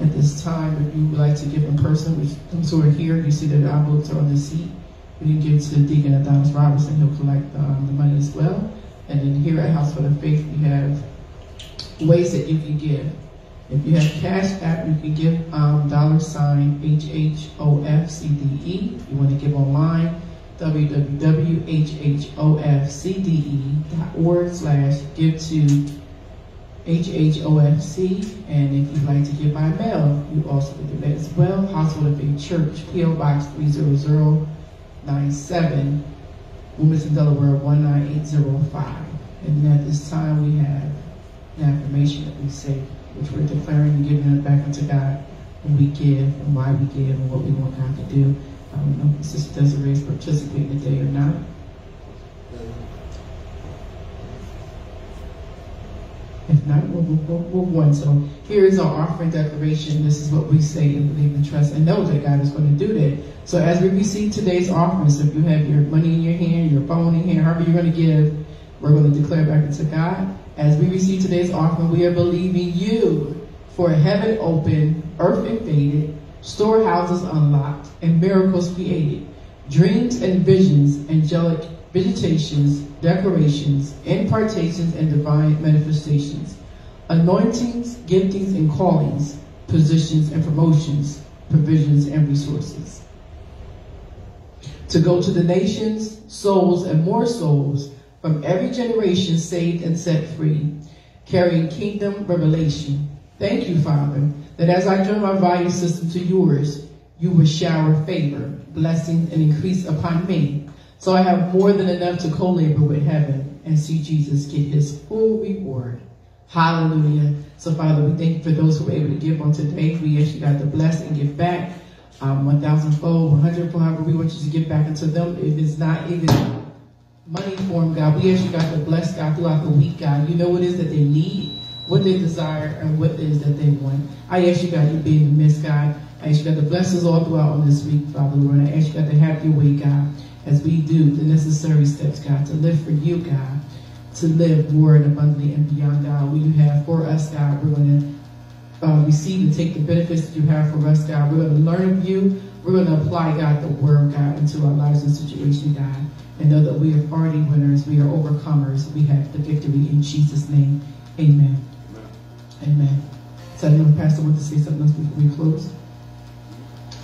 at this time. If you would like to give in person, which those who are here, you see that the envelopes are on the seat. You can give to Deacon Adonis Robertson. He'll collect um, the money as well. And then here at Household of Faith, we have ways that you can give. If you have Cash App, you can give um, dollar sign H-H-O-F-C-D-E. If you want to give online, www.hhofcde.org slash give to HHOFC, and if you'd like to give by mail, you also can do that as well. Household of Faith Church, P.O. Box 30097, Wilmington, Delaware 19805. And at this time, we have the affirmation that we say, which we're declaring and giving it back unto God when we give and why we give and what we want God to do. I don't know if Sister Desiree is participating today or not. If not, we'll, we'll, we'll one. So here is our offering declaration. This is what we say and believe and trust and know that God is going to do that. So as we receive today's offering, so if you have your money in your hand, your phone in your hand, however you're going to give, we're going to declare back into God. As we receive today's offering, we are believing you. For heaven open, earth invaded, storehouses unlocked, and miracles created, dreams and visions, angelic visitations, declarations, impartations, and divine manifestations, anointings, giftings, and callings, positions and promotions, provisions and resources. To go to the nations, souls, and more souls from every generation saved and set free, carrying kingdom revelation. Thank you, Father, that as I turn my value system to yours, you will shower favor, blessings, and increase upon me so I have more than enough to co-labor with heaven and see Jesus get his full reward. Hallelujah. So Father, we thank you for those who were able to give on today. We actually got to bless and give back um, 1,000 fold, 100 fold, we want you to give back into them. If it's not even money for them, God, we actually got to bless God throughout the week, God. You know what it is that they need, what they desire, and what it is that they want. I ask you, God, you be in the midst, God. I ask you, God, to bless us all throughout on this week, Father, Lord. I ask you, God, to have your way, God as we do the necessary steps, God, to live for you, God, to live more and abundantly and beyond, God, what you have for us, God. We're going to uh, receive and take the benefits that you have for us, God. We're going to learn of you. We're going to apply, God, the word, God, into our lives and situation, God, and know that we are party winners. We are overcomers. We have the victory in Jesus' name. Amen. Amen. Amen. So I know Pastor want to say something else before we close.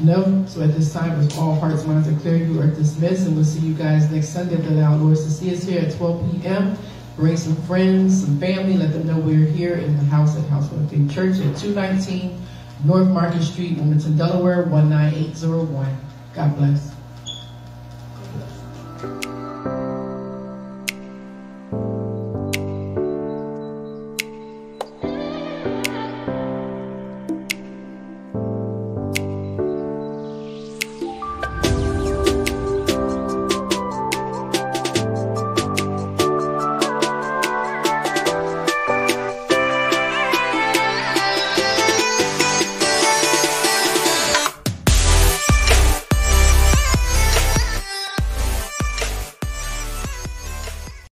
No? So at this time, with all hearts, minds are clear, you are dismissed, and we'll see you guys next Sunday at the Loud Lords to see us here at 12 p.m. Bring some friends, some family, let them know we're here in the house at House of Faith Church at 219 North Market Street, Wilmington, Delaware, 19801. God bless.